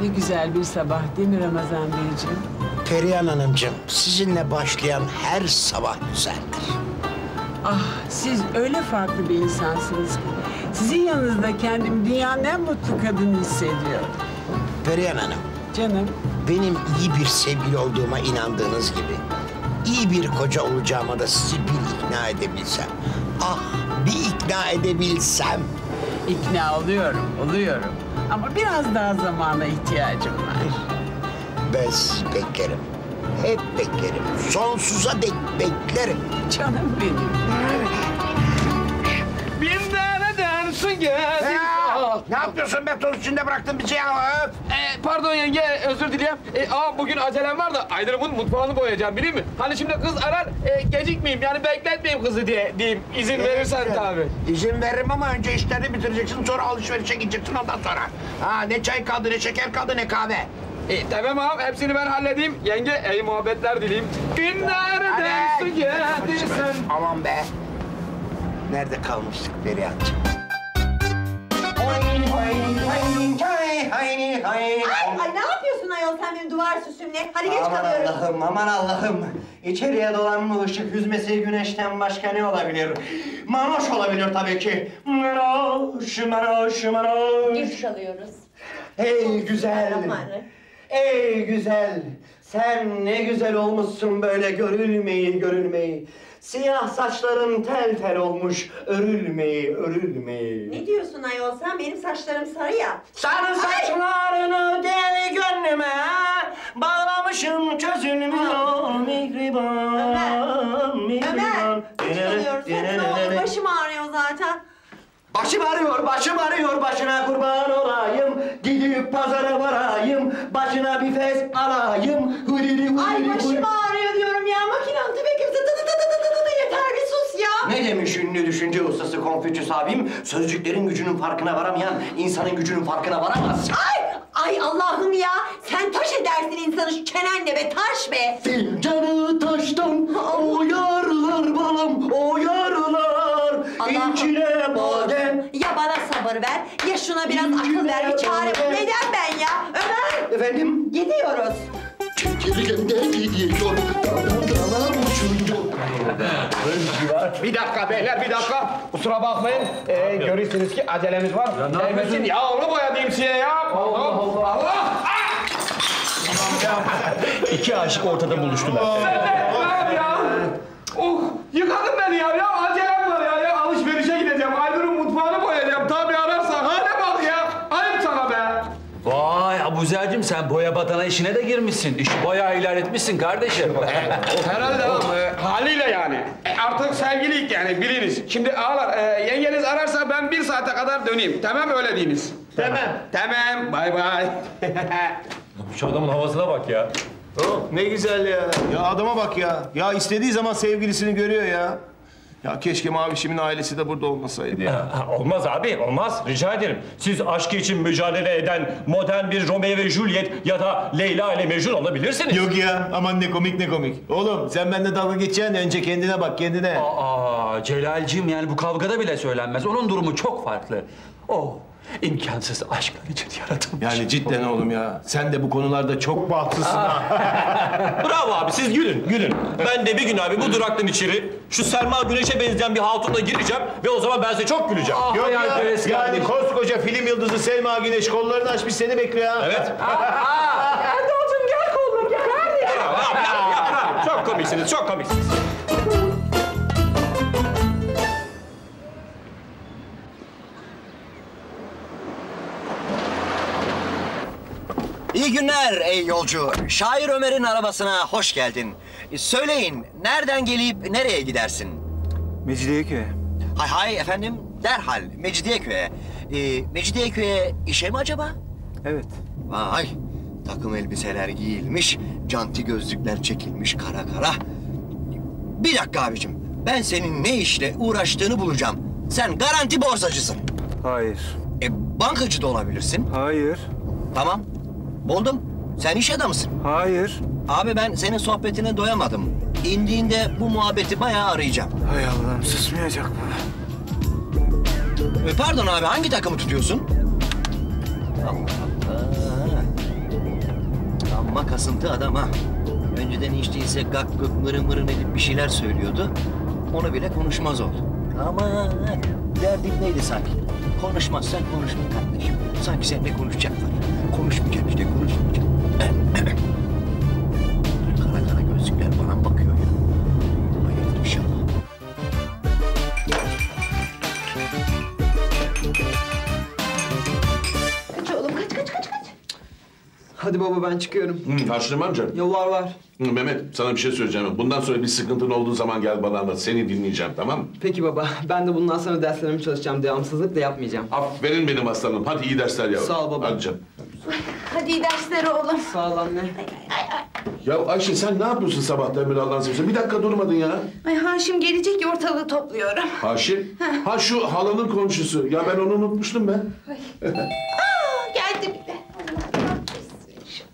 Ne güzel bir sabah değil mi Ramazan Beyciğim? Perihan Hanımcığım, sizinle başlayan her sabah güzeldir. Ah siz öyle farklı bir insansınız ki. Sizin yanınızda kendimi dünyanın en mutlu kadını hissediyorum. Perihan Hanım, Canım benim iyi bir sevgili olduğuma inandığınız gibi... ...iyi bir koca olacağıma da sizi bir ikna edebilsem. Ah, bir ikna edebilsem. İkna oluyorum, oluyorum. Ama biraz daha zamana ihtiyacım var. Ben sizi beklerim. Hep beklerim. Sonsuza dek beklerim. Canım benim. Bin taneden su geldi. Aa, Ne yapıyorsun be toz içinde bıraktın bizi ya? Öf! e, pardon yenge özür dileyim. E, aa, bugün acelem var da Aydın'ımın mutfağını boyayacağım biliyor musun? Hani şimdi kız arar e, gecikmeyeyim yani bekletmeyeyim kızı diye diyeyim. izin verirsen tabii. İzin veririm ama önce işlerini bitireceksin sonra alışverişe gideceksin ondan sonra. Ha ne çay kaldı ne şeker kaldı ne kahve. E, tamam abi hepsini ben halledeyim. Yenge iyi muhabbetler dileyim. Taneden su geldi sen. Aman be. Nerede kalmıştık Perihan'cığım? Ay, ay ne yapıyorsun ayol sen benim duvar süsümle? Hadi geç Aman kalıyorum. Allah'ım, aman Allah'ım. İçeriye dolan ışık yüzmesi güneşten başka ne olabilir? Manoş olabilir tabii ki. Manoş, manoş, manoş. Geç kalıyoruz. Ey güzel, ey güzel. Sen ne güzel olmuşsun böyle görülmeyi, görülmeyi. Siyah saçların tel tel olmuş, örülmeyi, örülmeyi. Ne diyorsun ayol sen? Benim saçlarım sarı ya. Sarı saçlarını deli gönlüme Bağlamışım çözülmüyor mihriban Ömer, mihriban Ömer. Hadi ne olur başım ağrıyor. Başım ağrıyor, başım ağrıyor, başına kurban olayım Gidip pazara varayım, başına bir fes alayım Hıriri hıriri Ay başım ağrıyor diyorum ya. Dı dı dı dı dı dı dı yeter bir sus ya. Ne demiş ünlü düşünce ustası Konfüçyüs abim? Sözcüklerin gücünün farkına varamayan insanın gücünün farkına varamaz. Ay, ay Allah'ım ya. Sen taş edersin insanı şu çenenle be taş be. Fincanı taştan oyarlar balım, oyarlar. Allah'ım. İçine badem. Ya bana sabır ver, ya şuna biraz akıl ver, bir çare bul. Neden ben ya? Ömer, Efendim? gidiyoruz. Çekirgemde gidiyor, dalam dalam uçuyor. Bir dakika beyler bir dakika. Kusura bakmayın. Ee, görürsünüz ki acelemiz var. Ya ne yapıyorsun? Ya onu boya diyeyim size ya. Allah Allah. Allah. İki aşık ortada buluştular. Sen de ne yap ya? Oh yıkadın beni ya. Ya acelem var ya. Ya alışverişe gideceğim. Aydın'ın mutfağını boyayacağım. Tabii ararsan. Hadi bak ya. Ayıp sana be. Vay Abuzer'cim sen boya badana işine de girmişsin. İşi bayağı ilerletmişsin kardeşim. Herhalde ama e, haliyle yani. E, artık sevgiliyik yani biliniz. Şimdi ağlar e, yengeniz ararsa ben bir saate kadar döneyim. Tamam öyle deyiniz. Tamam. Tamam. Bay bay. Şu adamın havasına bak ya. Oh, ne güzel ya. Ya adama bak ya. Ya istediği zaman sevgilisini görüyor ya. Ya keşke Mavişimin ailesi de burada olmasaydı ya. Ha, Olmaz abi, olmaz. Rica ederim. Siz aşkı için mücadele eden modern bir Romeo ve Juliet ya da Leyla ile Mecnun olabilirsiniz. Yok ya aman ne komik ne komik. Oğlum sen benimle dalga geçeceksin önce kendine bak kendine. Aa Celal'cim yani bu kavgada bile söylenmez. Onun durumu çok farklı. Oh imkansız aşklar için yaratılmış. Yani cidden oğlum ya. Sen de bu konularda çok bahtsızsın ha. Bravo abi siz gülün gülün. Ben de bir gün abi bu duraktan içeri şu Selma Güneş'e benzeyen bir hatunla gireceğim ve o zaman ben size çok güleceğim. Yok ya. Yani koskoca film yıldızı Selma Güneş kollarını açmış seni bekliyor ha. Evet. Erdal'cığım gel kolum gel. Yapın abi, yapın, yapın abi. Çok komiksiniz çok komiksiniz. İyi günler ey yolcu. Şair Ömer'in arabasına hoş geldin. Söyleyin, nereden gelip nereye gidersin? Mecidiyeköy'e. Hay hay efendim, derhal Mecidiyeköy'e. Ee, Mecidiyeköy'e işe mi acaba? Evet. Vay, takım elbiseler giyilmiş, canti gözlükler çekilmiş kara kara. Bir dakika abicim, ben senin ne işle uğraştığını bulacağım. Sen garanti borsacısın. Hayır. E, bankacı da olabilirsin. Hayır. Tamam, buldum. Sen iş adamısın. Hayır. Abi ben senin sohbetine doyamadım. İndiğinde bu muhabbeti bayağı arayacağım. Hay Allah'ım susmayacak mı? E, pardon abi hangi takımı tutuyorsun? Allah Allah. Amma kasıntı adam ha. Önceden hiç değilse gak gık mırın mırın edip bir şeyler söylüyordu. Onu bile konuşmaz oldu. Ama derdin neydi sanki? Konuşmazsan konuşma kardeşim. Sanki seninle konuşacaklar. Konuşmayacağım işte konuşmayacağım. kara kara gözlükler bana bakıyor ya. Hayırdır inşallah. Kaç oğlum kaç kaç kaç kaç. Hadi baba ben çıkıyorum. Hı, var mı canım? Ya var var. Hı, Mehmet sana bir şey söyleyeceğim. Bundan sonra bir sıkıntın olduğu zaman gel bana anlat. Seni dinleyeceğim tamam mı? Peki baba ben de bundan sonra derslerimi çalışacağım. Devamsızlık da yapmayacağım. Aferin benim aslanım. Hadi iyi dersler yavrum. Sağ ol baba. Hadi canım. Hadi iyi dersler oğlum. Sağ ol anne. Ya Ayşe sen ne yapıyorsun sabahtan beri Allah'ın seversen? Bir dakika durmadın ya. Ay Haşim gelecek ya ortalığı topluyorum. Haşim. Ha şu halanın komşusu. Ya ben onu unutmuştum ben. Aa, geldi bile. Allah kahretsin.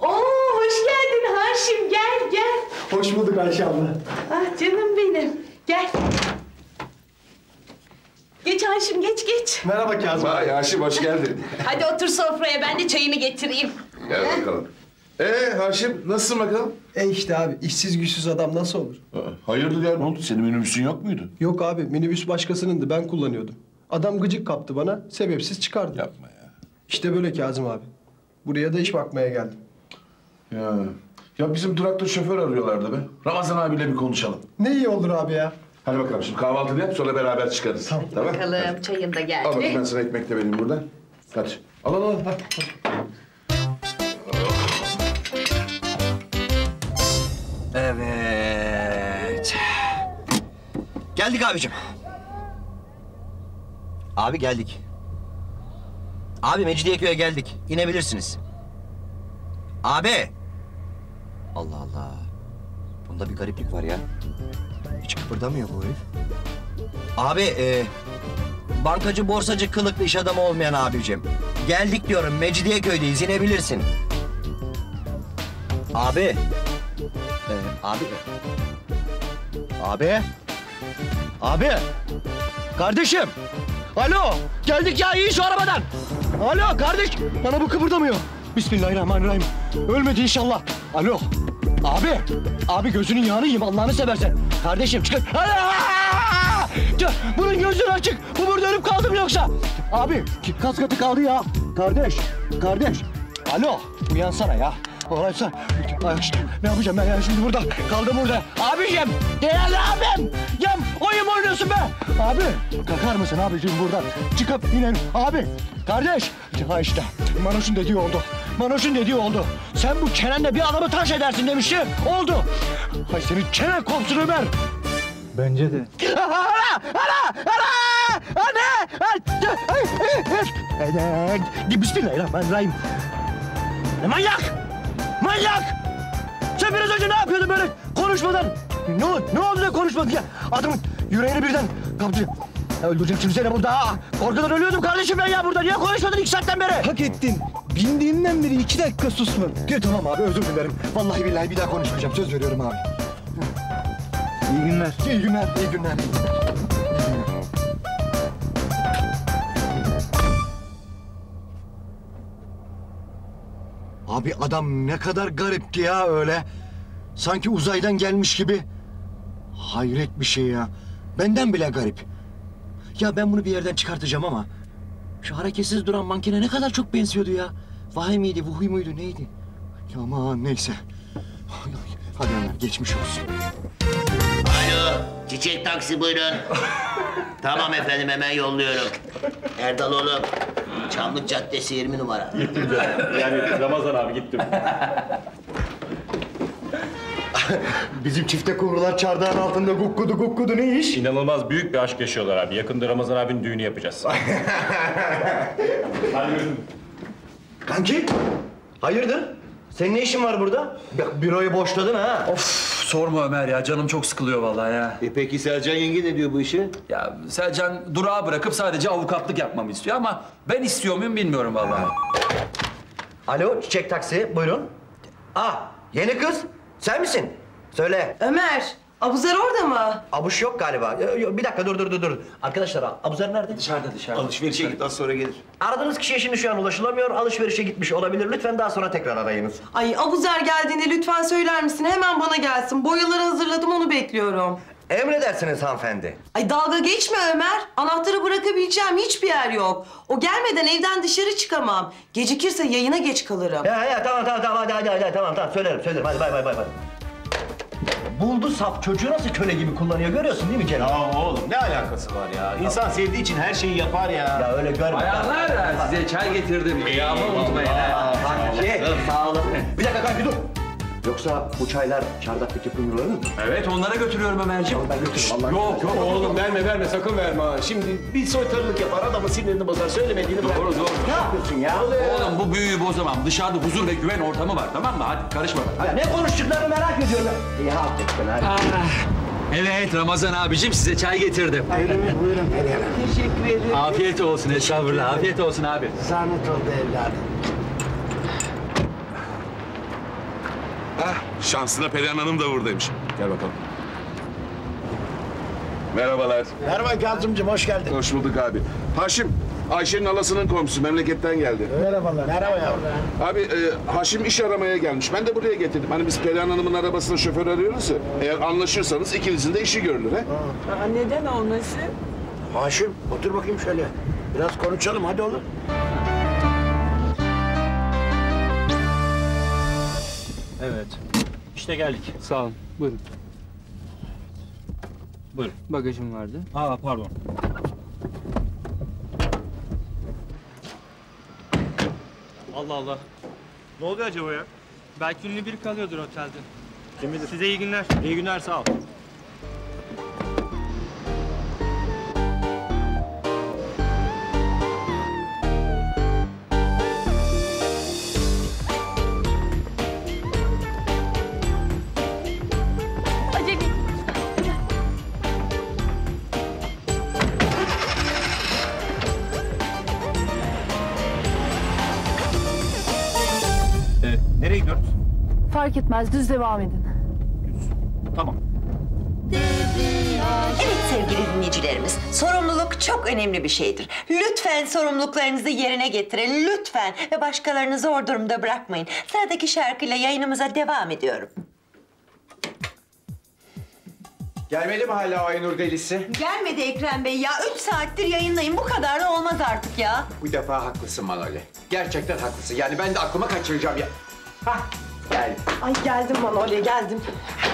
Oo hoş geldin Haşim gel gel. Hoş bulduk Ayşe abla. Ah canım benim. Gel. Geç Haşim geç geç. Merhaba Kazım. Vay Haşim hoş geldin. Hadi otur sofraya ben de çayını getireyim. Gel bakalım. Ee Haşim nasılsın bakalım? E işte abi işsiz güçsüz adam nasıl olur? Aa, Hayırdır ya ne oldu? Senin minibüsün yok muydu? Yok abi minibüs başkasınındı ben kullanıyordum. Adam gıcık kaptı bana sebepsiz çıkardı. Yapma ya. İşte böyle Kazım abi. Buraya da iş bakmaya geldim. Ya. Ya bizim durakta şoför arıyorlardı be. Ramazan abiyle bir konuşalım. Ne iyi olur abi ya. Hadi bakalım şimdi kahvaltı yap sonra beraber çıkarız. Tamam. tamam. Bakalım çayın da Al bakayım ben geldi. sana ekmek de vereyim buradan. Hadi. Al al al. hadi. Evet. Geldik abicim. Abi geldik. Abi Mecidiyeköy'e geldik. İnebilirsiniz. Abi. Allah Allah. Bunda bir gariplik var ya. Hiç kıpırdamıyor bu herif. Abi, e, bankacı, borsacı, kılıklı iş adamı olmayan abicim. Geldik diyorum, Mecidiyeköy'deyiz, inebilirsin. Abi. Ee, abi. Abi. Abi. Kardeşim. Alo. Geldik ya iyi şu arabadan. Alo kardeş. Bana bu kıpırdamıyor. Bismillahirrahmanirrahim. Ölmedi inşallah. Alo. Abi. Abi gözünün yağını yiyeyim Allah'ını seversen. Kardeşim çıkın. Bunun gözünü açık. Bu burada ölüp kaldım yoksa. Abi kas katı kaldı ya. Kardeş. Kardeş. Alo. Uyansana ya. Olay sen. Ay ne yapacağım ben ya şimdi burada? Kaldım burada. Abicim, değerli abim. Ya oyun oynuyorsun be? Abi, kalkar mısın abicim buradan? Çıkıp inen. Abi, kardeş. Ha işte, Manoş'un dediği oldu. Manoş'un dediği oldu. Sen bu çenenle bir adamı taş edersin demişti. Oldu. Hay senin çenen kopsun Ömer. Bence de. Ana! Ana! Ana! Anne! Ay, ay, ay, ay. Bismillahirrahmanirrahim. Ne manyak! Manyak! Sen biraz önce ne yapıyordun böyle konuşmadan? Ne, ne oldu da konuşmadın ya? Adamın yüreğini birden kaptı. Ya öldüreceğim şimdi seni burada ha. Korkudan ölüyordum kardeşim ben ya burada. Niye konuşmadın iki saatten beri? Hak ettin. Bindiğimden beri iki dakika susmadın. Ya, tamam abi özür dilerim. Vallahi billahi bir daha konuşmayacağım. Söz veriyorum abi. İyi günler. İyi günler, iyi günler. İyi günler. Abi adam ne kadar garipti ya öyle. Sanki uzaydan gelmiş gibi. Hayret bir şey ya. Benden bile garip. Ya ben bunu bir yerden çıkartacağım ama... ...şu hareketsiz duran mankene ne kadar çok benziyordu ya. Vahiy miydi, vuhuy muydu, neydi? Ya aman neyse. Hadi Ömer, geçmiş olsun. Alo, çiçek taksi buyurun. tamam efendim hemen yolluyorum. Erdal oğlum, Çamlık Caddesi 20 numara. Yani Ramazan abi gittim. Bizim çifte kumrular çardağın altında gukkudu gukkudu ne iş? İnanılmaz büyük bir aşk yaşıyorlar abi. Yakında Ramazan abinin düğünü yapacağız. Hadi görüşürüz. Kanki, hayırdır? Senin ne işin var burada? Ya, büroyu boşladın ha. Of sorma Ömer ya canım çok sıkılıyor vallahi ya. E peki Selcan yenge ne diyor bu işe? Ya Selcan durağı bırakıp sadece avukatlık yapmamı istiyor ama ben istiyor muyum bilmiyorum vallahi. Alo, çiçek taksi, buyurun. Ah, yeni kız, sen misin? Söyle. Ömer, Abuzer orada mı? Abuş yok galiba. Yo, yo, Bir dakika dur dur dur dur. Arkadaşlar Abuzer nerede? Dışarıda dışarıda. Alışverişe git az sonra gelir. Aradığınız kişiye şimdi şu an ulaşılamıyor. Alışverişe gitmiş olabilir. Lütfen daha sonra tekrar arayınız. Ay Abuzer geldiğinde lütfen söyler misin? Hemen bana gelsin. Boyaları hazırladım onu bekliyorum. Emredersiniz hanımefendi. Ay dalga geçme Ömer. Anahtarı bırakabileceğim hiçbir yer yok. O gelmeden evden dışarı çıkamam. Gecikirse yayına geç kalırım. Ya ya tamam tamam tamam hadi hadi hadi tamam tamam söylerim söylerim hadi bay bay bay bay. Buldu sap çocuğu nasıl köle gibi kullanıyor görüyorsun değil mi Celal? Ya oğlum ne alakası var ya? İnsan sevdiği için her şeyi yapar ya. Ya öyle görme. Bayanlar size çay getirdim. Yağımı unutmayın ha. Kanki sağ olun. Bir dakika kanki dur. Yoksa bu çaylar çardaktaki kumruların mı? Evet onlara götürüyorum Ömerciğim. Ben götürürüm Allah'ın Yok yok oğlum verme verme sakın verme ha. Şimdi bir soytarılık yapar adamın sinirini bozar söylemediğini bırak. Doğru doğru. Ne yapıyorsun ya? Oğlum bu büyüyü bozamam. Dışarıda huzur ve güven ortamı var tamam mı? Hadi karışma. Ya ne konuştuklarını merak ediyorum. İyi halt ettin hadi. Evet Ramazan abicim size çay getirdim. Buyurun buyurun. Teşekkür ederim. Afiyet olsun estağfurullah. Afiyet olsun abi. Zahmet oldu evladım. Ah, şansına Perihan Hanım da buradaymış. Gel bakalım. Merhabalar. Merhaba Kazımcığım hoş geldin. Hoş bulduk abi. Haşim, Ayşe'nin halasının komşusu. Memleketten geldi. Merhabalar. Merhaba yavrum. Abi, e, Haşim iş aramaya gelmiş. Ben de buraya getirdim. Hani biz Perihan Hanım'ın arabasına şoför arıyoruz ya. Eğer anlaşırsanız ikinizin de işi görülür. He? Aa, neden olmasın? Haşim otur bakayım şöyle. Biraz konuşalım hadi oğlum. Evet. İşte geldik. Sağ olun. Buyurun. Buyurun. Bagajım vardı. Aa pardon. Allah Allah. Ne oluyor acaba ya? Belki ünlü biri kalıyordur otelde. Kim bilir? Size iyi günler. İyi günler sağ ol. Fark etmez düz devam edin. Tamam. Evet sevgili dinleyicilerimiz, sorumluluk çok önemli bir şeydir. Lütfen sorumluluklarınızı yerine getirin, lütfen. Ve başkalarını zor durumda bırakmayın. Sıradaki şarkıyla yayınımıza devam ediyorum. Gelmedi mi hala Aynur delisi? Gelmedi Ekrem Bey ya. Üç saattir yayınlayın. Bu kadar da olmaz artık ya. Bu defa haklısın Manoli. Gerçekten haklısın. Yani ben de aklıma kaçıracağım ya. Hah, gel. Ay geldim Manolya geldim.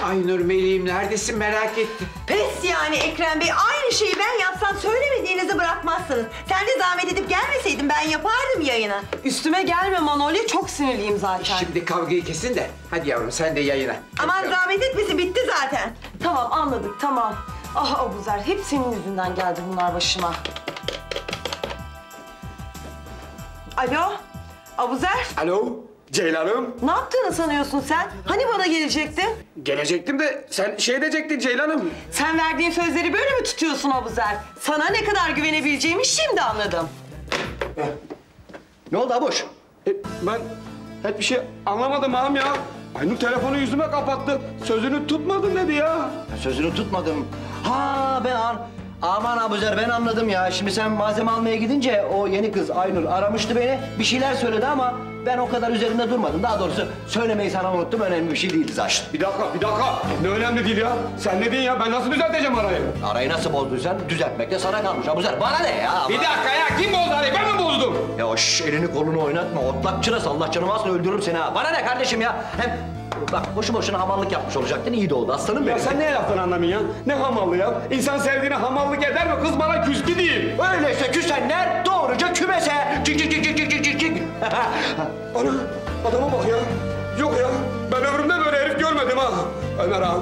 Aynur meleğim neredesin merak ettim. Pes yani Ekrem Bey. Aynı şeyi ben yapsam söylemediğinizi bırakmazsınız. Sen de zahmet edip gelmeseydin ben yapardım yayını. Üstüme gelme Manolya çok sinirliyim zaten. Şimdi kavgayı kesin de hadi yavrum sen de yayına. Aman zahmet etmesin bitti zaten. Tamam anladık tamam. Ah Abuzer hep senin yüzünden geldi bunlar başıma. Alo Abuzer Alo Ceylan'ım. ne yaptığını sanıyorsun sen? Hani bana gelecektin? Gelecektim de sen şey edecektin Ceylan'ım. Sen verdiğin sözleri böyle mi tutuyorsun Abuzer? Sana ne kadar güvenebileceğimi şimdi anladım. Ne oldu Abuş? E, ben hep bir şey anlamadım ağam ya. Aynur telefonu yüzüme kapattı. Sözünü tutmadın dedi ya. Sözünü tutmadım. Ha ben an... Aman Abuzer ben anladım ya. Şimdi sen malzeme almaya gidince o yeni kız Aynur aramıştı beni. Bir şeyler söyledi ama Ben o kadar üzerinde durmadım. Daha doğrusu söylemeyi sana unuttum. Önemli bir şey değildi zaten. Bir dakika, bir dakika. Ne önemli değil ya. Sen ne diyorsun ya? Ben nasıl düzelteceğim arayı? Arayı nasıl bozduysan düzeltmek de sana kalmış Abuzer. Bana ne ya? Bir dakika ya. Kim bozdu arayı? Ben mi bozdum? Ya şş, elini kolunu oynatma. Otlak çırası. Allah canımı alsın öldürürüm seni ha. Bana ne kardeşim ya? Hem bak boşu boşuna hamallık yapmış olacaktın. iyi de oldu aslanım benim. Ya sen ne laftan anlamıyorsun ya? Ne hamallı ya? İnsan sevdiğine hamallık eder mi? Kız bana küstü değil. Öyleyse küsenler doğruca kümese. Çık çık çık çık çık çık çık. Ana adama bak ya. Yok ya. Ben ömrümde böyle herif görmedim ha. Ömer ağam.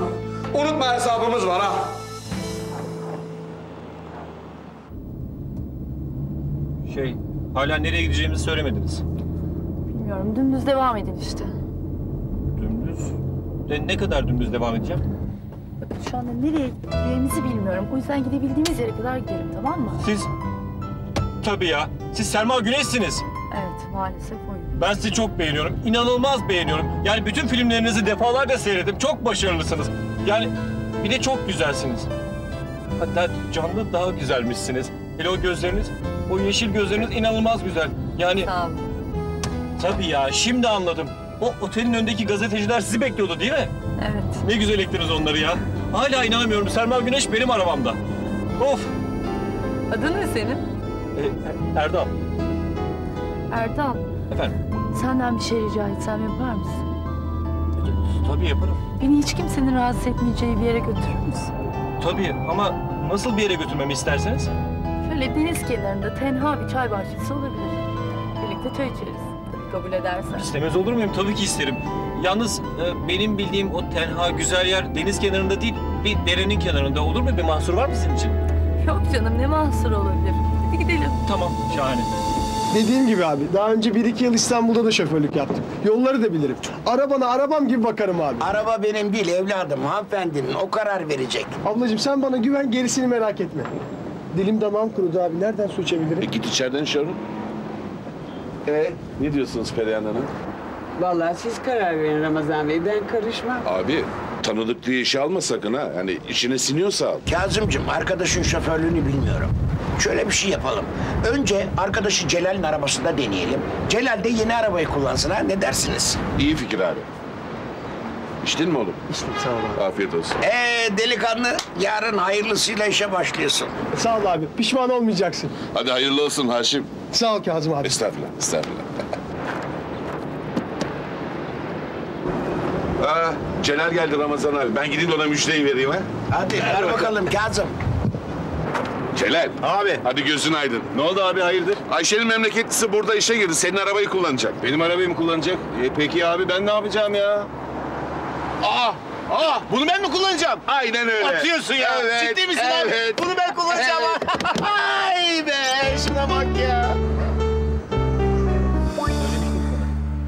Unutma hesabımız var ha. Şey, hala nereye gideceğimizi söylemediniz. Bilmiyorum dümdüz devam edin işte. Dümdüz. E, ne kadar dümdüz devam edeceğim? Bakın şu anda nereye gideceğimizi bilmiyorum. O yüzden gidebildiğimiz yere kadar gidelim tamam mı? Siz... Tabii ya. Siz Selma Güneş'siniz. Evet maalesef oyun. Ben sizi çok beğeniyorum. İnanılmaz beğeniyorum. Yani bütün filmlerinizi defalarca seyrettim. Çok başarılısınız. Yani bir de çok güzelsiniz. Hatta canlı daha güzelmişsiniz. Hele o gözleriniz, o yeşil gözleriniz inanılmaz güzel. Yani... Sağ olun. Tabii ya, şimdi anladım. O otelin önündeki gazeteciler sizi bekliyordu değil mi? Evet. Ne güzel ektiniz onları ya. Hala inanamıyorum. Selma Güneş benim arabamda. Of! Adın ne senin? E, Erdal. Erdal. Efendim? Senden bir şey rica etsem yapar mısın? Tabii yaparım. Beni hiç kimsenin rahatsız etmeyeceği bir yere götürür müsün? Tabii ama nasıl bir yere götürmemi isterseniz? Şöyle deniz kenarında tenha bir çay bahçesi olabilir. Birlikte çay içeriz. Kabul edersen. İstemez olur muyum? Tabii ki isterim. Yalnız e, benim bildiğim o tenha güzel yer deniz kenarında değil, bir derenin kenarında. Olur mu? Bir mahsur var mı sizin için? Yok canım ne mahsur olabilir. Hadi gidelim. Tamam, şahane. Dediğim gibi abi daha önce bir iki yıl İstanbul'da da şoförlük yaptım. Yolları da bilirim. Arabana arabam gibi bakarım abi. Araba benim değil evladım. Hanımefendinin o karar verecek. Ablacığım sen bana güven gerisini merak etme. Dilim damağım kurudu abi. Nereden su içebilirim? E git içeriden içeri. E ne diyorsunuz Perihan Hanım? Vallahi siz karar verin Ramazan Bey. Ben karışmam. Abi tanıdık diye işe alma sakın ha. Yani içine siniyorsa al. Kazımcığım arkadaşın şoförlüğünü bilmiyorum. Şöyle bir şey yapalım. Önce arkadaşı Celal'in arabasında deneyelim. Celal de yeni arabayı kullansın ha. Ne dersiniz? İyi fikir abi. İçtin mi oğlum? İçtim sağ ol abi. Afiyet olsun. Ee delikanlı yarın hayırlısıyla işe başlıyorsun. Sağ ol abi. Pişman olmayacaksın. Hadi hayırlı olsun Haşim. Sağ ol Kazım abi. Estağfurullah, estağfurullah. Aa, Celal geldi Ramazan abi. Ben gideyim de ona müjdeyi vereyim ha. Hadi ver bakalım Kazım. Celal. Abi. Hadi gözün aydın. Ne oldu abi hayırdır? Ayşe'nin memleketlisi burada işe girdi. Senin arabayı kullanacak. Benim arabayı mı kullanacak? E, peki abi ben ne yapacağım ya? Aa! Aa bunu ben mi kullanacağım? Aynen öyle. Atıyorsun ya. Evet, Ciddi misin evet. abi? Bunu ben kullanacağım. Ay be şuna bak ya.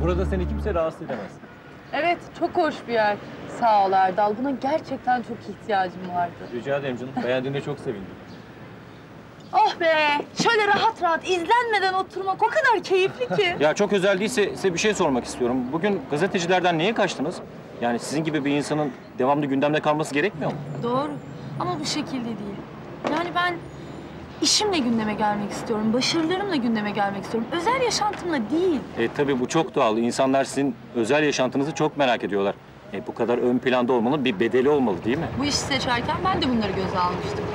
Burada seni kimse rahatsız edemez. Evet çok hoş bir yer. Sağ ol Erdal. Buna gerçekten çok ihtiyacım vardı. Rica ederim canım. Beğendiğinde çok sevindim. Oh be! Şöyle rahat rahat izlenmeden oturmak o kadar keyifli ki. Ya çok özel değilse size bir şey sormak istiyorum. Bugün gazetecilerden niye kaçtınız? Yani sizin gibi bir insanın devamlı gündemde kalması gerekmiyor mu? Doğru. Ama bu şekilde değil. Yani ben işimle gündeme gelmek istiyorum. Başarılarımla gündeme gelmek istiyorum. Özel yaşantımla değil. E tabii bu çok doğal. İnsanlar sizin özel yaşantınızı çok merak ediyorlar. E bu kadar ön planda olmanın bir bedeli olmalı değil mi? Bu işi seçerken ben de bunları göze almıştım.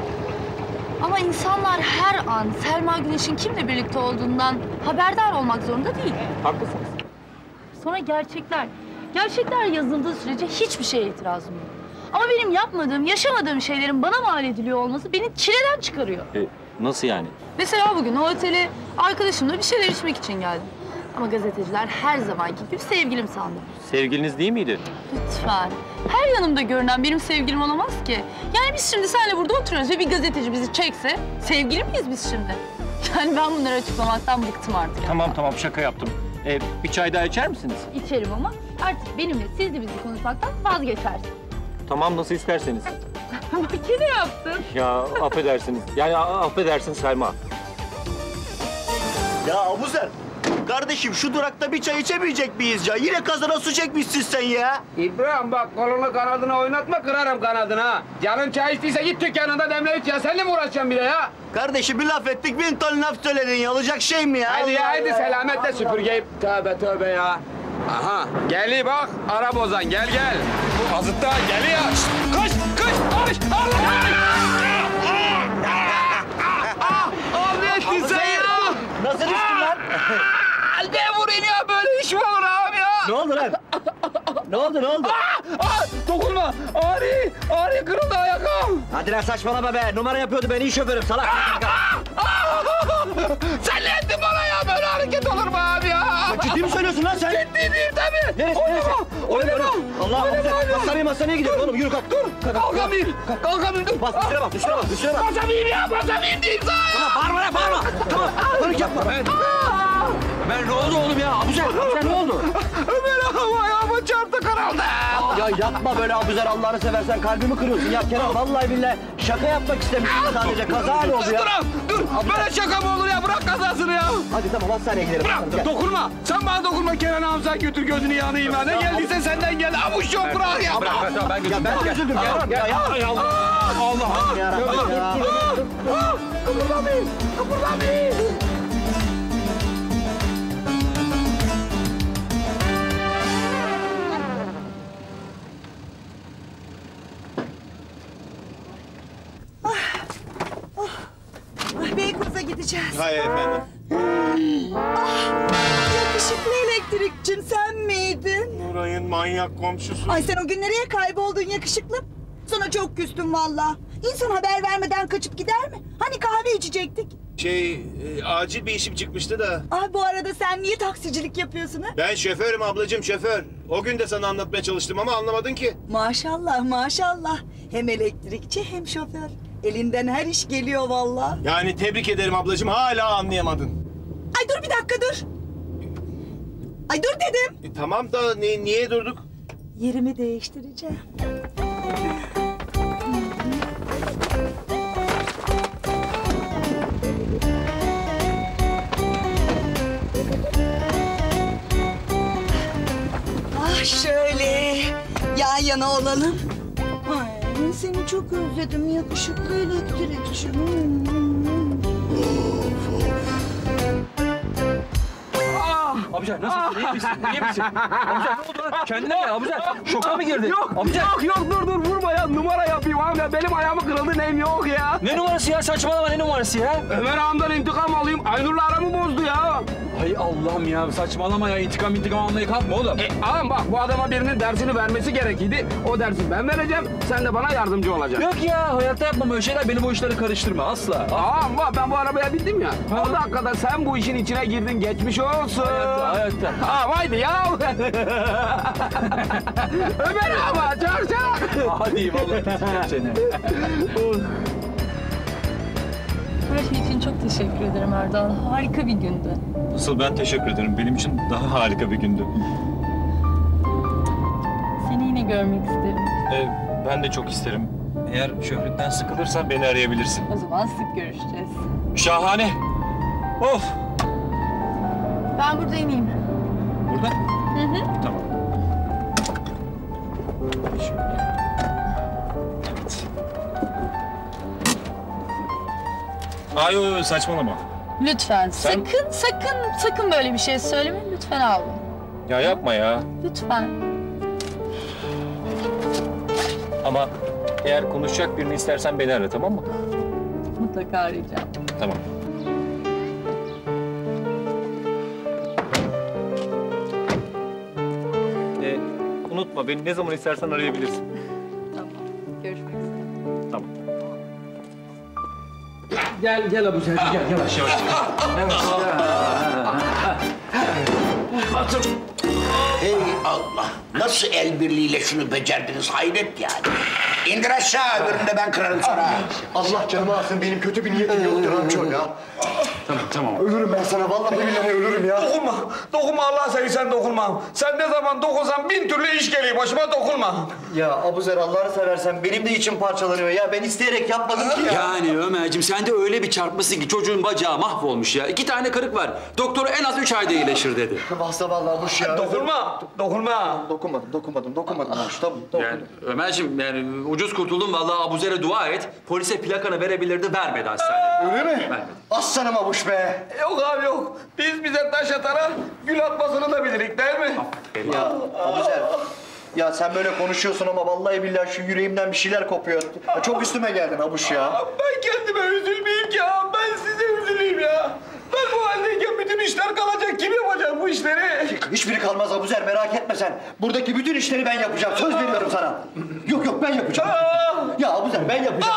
Ama insanlar her an Selma Güneş'in kimle birlikte olduğundan haberdar olmak zorunda değil. Haklısınız. Sonra gerçekler. Gerçekler yazıldığı sürece hiçbir şeye itirazım yok. Ama benim yapmadığım, yaşamadığım şeylerin bana mal ediliyor olması beni çileden çıkarıyor. E, nasıl yani? Mesela bugün o otele arkadaşımla bir şeyler içmek için geldim. Ama gazeteciler her zamanki gibi sevgilim sandı. Sevgiliniz değil miydi? Lütfen. Her yanımda görünen benim sevgilim olamaz ki. Yani biz şimdi seninle burada oturuyoruz ve bir gazeteci bizi çekse sevgili miyiz biz şimdi? Yani ben bunları açıklamaktan bıktım artık. Tamam tamam şaka yaptım. E, bir çay daha içer misiniz? İçerim ama artık benimle sizli bizi konuşmaktan vazgeçersin. Tamam nasıl isterseniz. Bak yine yaptın. Ya affedersiniz. Yani a- affedersin Selma. Ya Abuzer Kardeşim şu durakta bir çay içemeyecek miyiz ya? Yine kazana su çekmişsin sen ya. İbrahim bak kolunu kanadını oynatma kırarım kanadını ha. Canın çay içtiyse git dükkanında demle iç ya. Seninle mi uğraşacağım bir de ya? Kardeşim bir laf ettik bin ton laf söyledin ya. Olacak şey mi ya? Hadi ya Allah hadi Allah. selametle süpürgeyi. Tövbe tövbe ya. Aha geli bak ara bozan gel gel. Bu azıtta geliyor. Şşt, Kış kış kış. Allah! Abi ettin sen ya. Nasıl düştün lan? Vurayım ya böyle iş mi olur abi ya? Ne oldu lan? ne oldu ne oldu? Aa, dokunma. Ari, Ari kırıldı ayakkabım. Hadi lan saçmalama be. Numara yapıyordu ben iyi şoförüm salak. Sen ne ettin bana ya? Böyle hareket olur mu abi ya? Ciddi mi söylüyorsun lan sen? Ciddiyim tabii. Neresi neresi? Oynama. Allah Allah. Hastaneye hastaneye gidiyorum oğlum yürü kalk. Dur. Kalkamayayım. Kalkamayayım dur. Bas üstüne bas üstüne bas üstüne bas. Basamayayım ya basamayayım diyeyim sana ya. Tamam bağırma lan bağırma. Tamam panik yapma. Ömer ne oldu oğlum ya? Abuzer, Abuzer ne oldu? Ömer ağam ayağıma çarptı kırıldı. Ya yapma böyle Abuzer Allah'ını seversen kalbimi kırıyorsun ya Kenan vallahi billahi şaka yapmak istemiştim sadece kaza ne oldu ya? Dur, dur. Böyle şaka mı olur ya? Bırak kazasını ya. Hadi tamam hastaneye gidelim. Bırak, gel. dokunma. Sen bana dokunma Kenan ağam sen götür gözünü yanayım ya. Ne geldiyse senden geldi. Avuç yok bırak ya. Bırak, bırak, ben Ya götürürüm. ben üzüldüm ya. Ya ya. Allah. Ya Rabbim ya. Kıpırdamayın. Kıpırdamayın. Manyak komşusu. Ay sen o gün nereye kayboldun yakışıklı? Sana çok küstüm valla. İnsan haber vermeden kaçıp gider mi? Hani kahve içecektik? Şey, e, acil bir işim çıkmıştı da. Ay bu arada sen niye taksicilik yapıyorsun ha? Ben şoförüm ablacığım şoför. O gün de sana anlatmaya çalıştım ama anlamadın ki. Maşallah maşallah. Hem elektrikçi hem şoför. Elinden her iş geliyor valla. Yani tebrik ederim ablacığım hala anlayamadın. Ay dur bir dakika dur. Ay dur dedim. E, tamam da ni- niye durduk? Yerimi değiştireceğim. Ah şöyle yan yana olalım. Ay, seni çok özledim yakışıklı elektrikçi. Abuzer nasılsın? İyi misin? İyi misin? Abuzer ne oldu lan? Kendine gel Abuzer. Şoka mı girdin? Yok, Abuzer. yok, yok dur dur vurma ya. Numara yapayım ya. Benim ayağımı kırıldı neyim yok ya. Ne numarası ya? Saçmalama ne numarası ya? Ömer ağamdan intikam alayım. Aynur'la aramı bozdu ya. Hay Allah'ım ya saçmalama ya. İntikam intikam almaya kalkma oğlum. E, ağam bak bu adama birinin dersini vermesi gerekiydi. O dersi ben vereceğim. Sen de bana yardımcı olacaksın. Yok ya hayatta yapmam öyle şeyler. Beni bu işlere karıştırma asla. Ağam bak ben bu arabaya bindim ya. O dakikada sen bu işin içine girdin. Geçmiş olsun. Hayatta hayatta. Ağam haydi ya. Ömer ağama çak çak. Hadi vallahi seni. Her şey için çok teşekkür ederim Erdal. Harika bir gündü. Asıl ben teşekkür ederim. Benim için daha harika bir gündü. Seni yine görmek isterim. Ee, ben de çok isterim. Eğer şöhretten sıkılırsan beni arayabilirsin. O zaman sık görüşeceğiz. Şahane. Of. Ben burada ineyim. Burada? Hı hı. Tamam. Şöyle. Evet. Ay yo, saçmalama. Lütfen Sen- sakın sakın sakın böyle bir şey söyleme. Lütfen abla. Ya yapma ya. Lütfen. Ama eğer konuşacak birini istersen beni ara tamam mı? Mutlaka arayacağım. Tamam. Beni ne zaman istersen arayabilirsin. Tamam. Görüşmek üzere. Tamam. Gel gel Abuzer gel yavaş yavaş. Ey Allah! Nasıl el birliğiyle şunu becerdiniz hayret yani. İndir aşağı öbürünü de ben kırarım sonra. Allah canımı alsın benim kötü bir niyetim yoktur amca ya. Tamam tamam. Ölürüm ben sana vallahi billahi ölürüm ya. Dokunma. Dokunma Allah seni sen dokunma. Sen ne zaman dokunsan bin türlü iş geliyor başıma dokunma. Ya Abuzer Allah'ını seversen benim de içim parçalanıyor ya. Ben isteyerek yapmadım ki ya. Yani Ömerciğim sen de öyle bir çarpmışsın ki çocuğun bacağı mahvolmuş ya. İki tane kırık var. Doktor en az üç ayda iyileşir dedi. Basta vallahi Abuş ya. Dokunma. Dokunma. Dokunmadım, dokunmadım, dokunmadım Abuş. Tamam. Yani Ömerciğim yani ucuz kurtuldun vallahi Abuzer'e dua et. Polise plakanı verebilirdi vermedi hastanede. Öyle mi? Vermedi. Aslanım Abuş be. Yok abi yok. Biz bize taş atara gül atmasını da bilirik değil mi? Ya Abuzer. Ya sen böyle konuşuyorsun ama vallahi billahi şu yüreğimden bir şeyler kopuyor. Ya çok üstüme geldin Abuş ya. Ben kendime üzülmeyeyim ki ya. Ben size üzüleyim ya. Ben bu haldeyken bütün işler kalacak. Kim yapacak bu işleri? Hiçbiri kalmaz Abuzer merak etme sen. Buradaki bütün işleri ben yapacağım. Söz veriyorum sana. Yok yok ben yapacağım. Ya Abuzer ben yapacağım.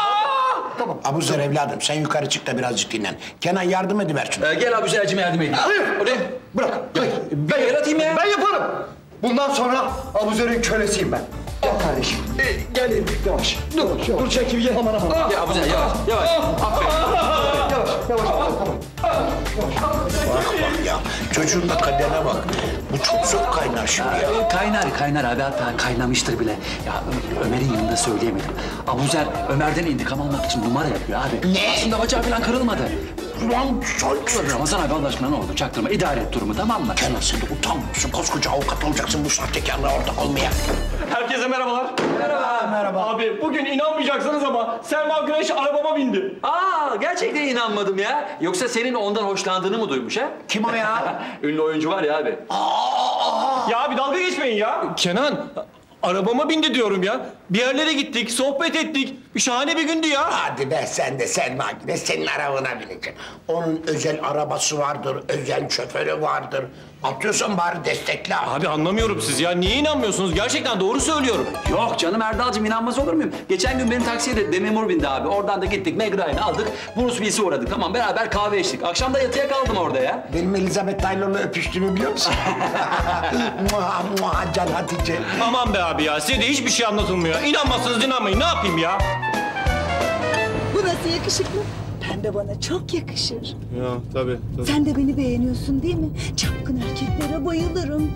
Tamam. Abuzer evladım sen yukarı çık da birazcık dinlen. Kenan yardım ediver şuna. Ee, gel Abuzer'cim yardım edeyim. Hayır. O ne? Bırak. Hayır. Ben yaratayım ya. Ben yaparım. Bundan sonra Abuzer'in kölesiyim ben. Gel kardeşim. Gel yavaş. Dur, yavaş. Dur çekil gel. Aman aman. Ya Abuzer yavaş yavaş. Aferin. Yavaş, yavaş. Tamam. Bak bak ya çocuğun da kaderine bak. Bu çok çok kaynar şimdi ya. Kaynar kaynar abi hatta kaynamıştır bile. Ya Ö- Ömer'in yanında söyleyemedim. Abuzer Ömer'den intikam almak için numara yapıyor abi. Ne? Aslında bacağı falan kırılmadı. Ulan soy Ramazan abi Allah aşkına ne oldu? Çaktırma idare et durumu tamam mı? Kenan sen de utanmıyorsun. Koskoca avukat olacaksın bu sahtekarlığa ortak olmaya. Herkese merhabalar. Merhaba. Merhaba. Abi bugün inanmayacaksınız ama Selma Güneş arabama bindi. Aa gerçekten inanmadım ya. Yoksa senin ondan hoşlandığını mı duymuş ha? Kim o ya? Ünlü oyuncu var ya abi. Ya abi dalga geçmeyin ya. Kenan arabama bindi diyorum ya. Bir yerlere gittik, sohbet ettik. Bir şahane bir gündü ya. Hadi be sen de Selma Güneş senin arabana bineceksin. Onun özel arabası vardır, özel şoförü vardır. Atıyorsan bari destekle. Abi anlamıyorum siz ya. Niye inanmıyorsunuz? Gerçekten doğru söylüyorum. Yok canım Erdal'cığım inanmaz olur muyum? Geçen gün benim taksiye de Demi Moore bindi abi. Oradan da gittik Meg Ryan'ı aldık. Bruce Willis'i uğradık. Tamam beraber kahve içtik. Akşam da yatıya kaldım orada ya. Benim Elizabeth Taylor'la öpüştüğümü biliyor musun? muha muha Can Hatice. Aman be abi ya. Size de hiçbir şey anlatılmıyor. İnanmazsanız inanmayın. Ne yapayım ya? Bu nasıl yakışıklı? Pembe bana çok yakışır. Ya tabii. tabii. Sen de beni beğeniyorsun değil mi? Çapkın erkeklere bayılırım.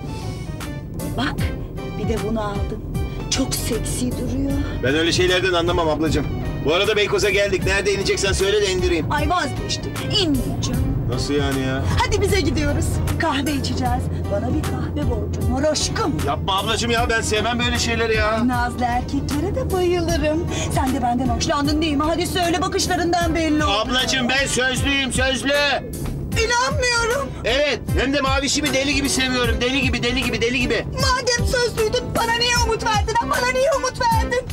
Bak bir de bunu aldım. Çok seksi duruyor. Ben öyle şeylerden anlamam ablacığım. Bu arada Beykoz'a geldik. Nerede ineceksen söyle de indireyim. Ay vazgeçtim. İnmeyeceğim. Nasıl yani ya? Hadi bize gidiyoruz. Kahve içeceğiz. Bana bir kahve borcum var aşkım. Yapma ablacığım ya ben sevmem böyle şeyleri ya. Nazlı erkeklere de bayılırım. Sen de benden hoşlandın değil mi? Hadi söyle bakışlarından belli oldu. Ablacığım ben sözlüyüm sözlü. İnanmıyorum. Evet hem de mavişimi deli gibi seviyorum. Deli gibi deli gibi deli gibi. Madem sözlüydün bana niye umut verdin? Bana niye umut verdin?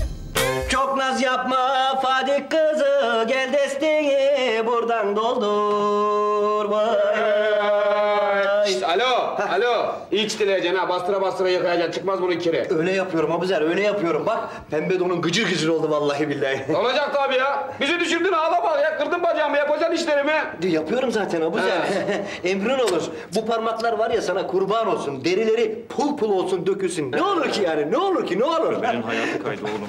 Çok naz yapma Fadik kızı gel desteği buradan doldur. Alo. İç dileyeceksin ha. Bastıra bastıra yıkayacaksın. Çıkmaz bunun kiri. Öyle yapıyorum Abuzer, öyle yapıyorum. Bak pembe donun gıcır gıcır oldu vallahi billahi. Olacak tabii ya. Bizi düşürdün ağlama ya. Kırdın bacağımı. Yapacaksın işlerimi. Yapıyorum zaten Abuzer. Emrin olur. Bu parmaklar var ya sana kurban olsun. Derileri pul pul olsun dökülsün. Ne olur ki yani? Ne olur ki? Ne olur? Ömer'in hayatı kaydı oğlum.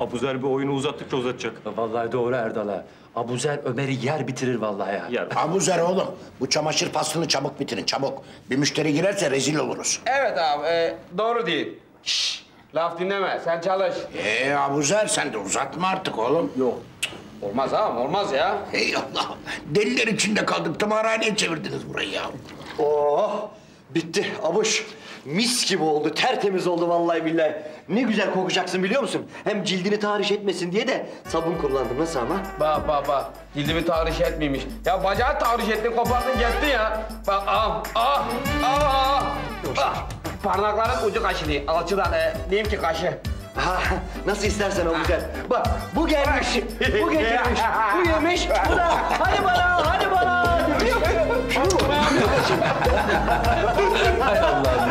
Abuzer bir oyunu uzattıkça uzatacak. Vallahi doğru Erdal'a. Abuzer Ömer'i yer bitirir vallahi ya. Yer. Abuzer oğlum bu çamaşır faslını çabuk bitirin çabuk. Bir müşteri girerse rezil oluruz. Evet abi. e, doğru değil. Şşş. Laf dinleme. Sen çalış. Ee Abuzer sen de uzatma artık oğlum. Yok. Olmaz abi. Olmaz ya. Hey Allah. Deliler içinde kaldık. Tımarhaneye çevirdiniz burayı ya. Oh! Bitti Abuş. Mis gibi oldu, tertemiz oldu vallahi billahi. Ne güzel kokacaksın biliyor musun? Hem cildini tahriş etmesin diye de sabun kullandım. Nasıl ama? Bak bak bak. Cildimi tahriş etmemiş. Ya bacağı tahriş ettin, kopardın gitti ya. Bak ah, ah, ah, ah. Parmakların ucu kaşınıyor. Alçıdan e, diyeyim ki kaşı. Ha, nasıl istersen Abuzer. Bak bu gelmiş, bu getirmiş, bu yemiş, bu da hadi bana, hadi bana. Hay Allah'ım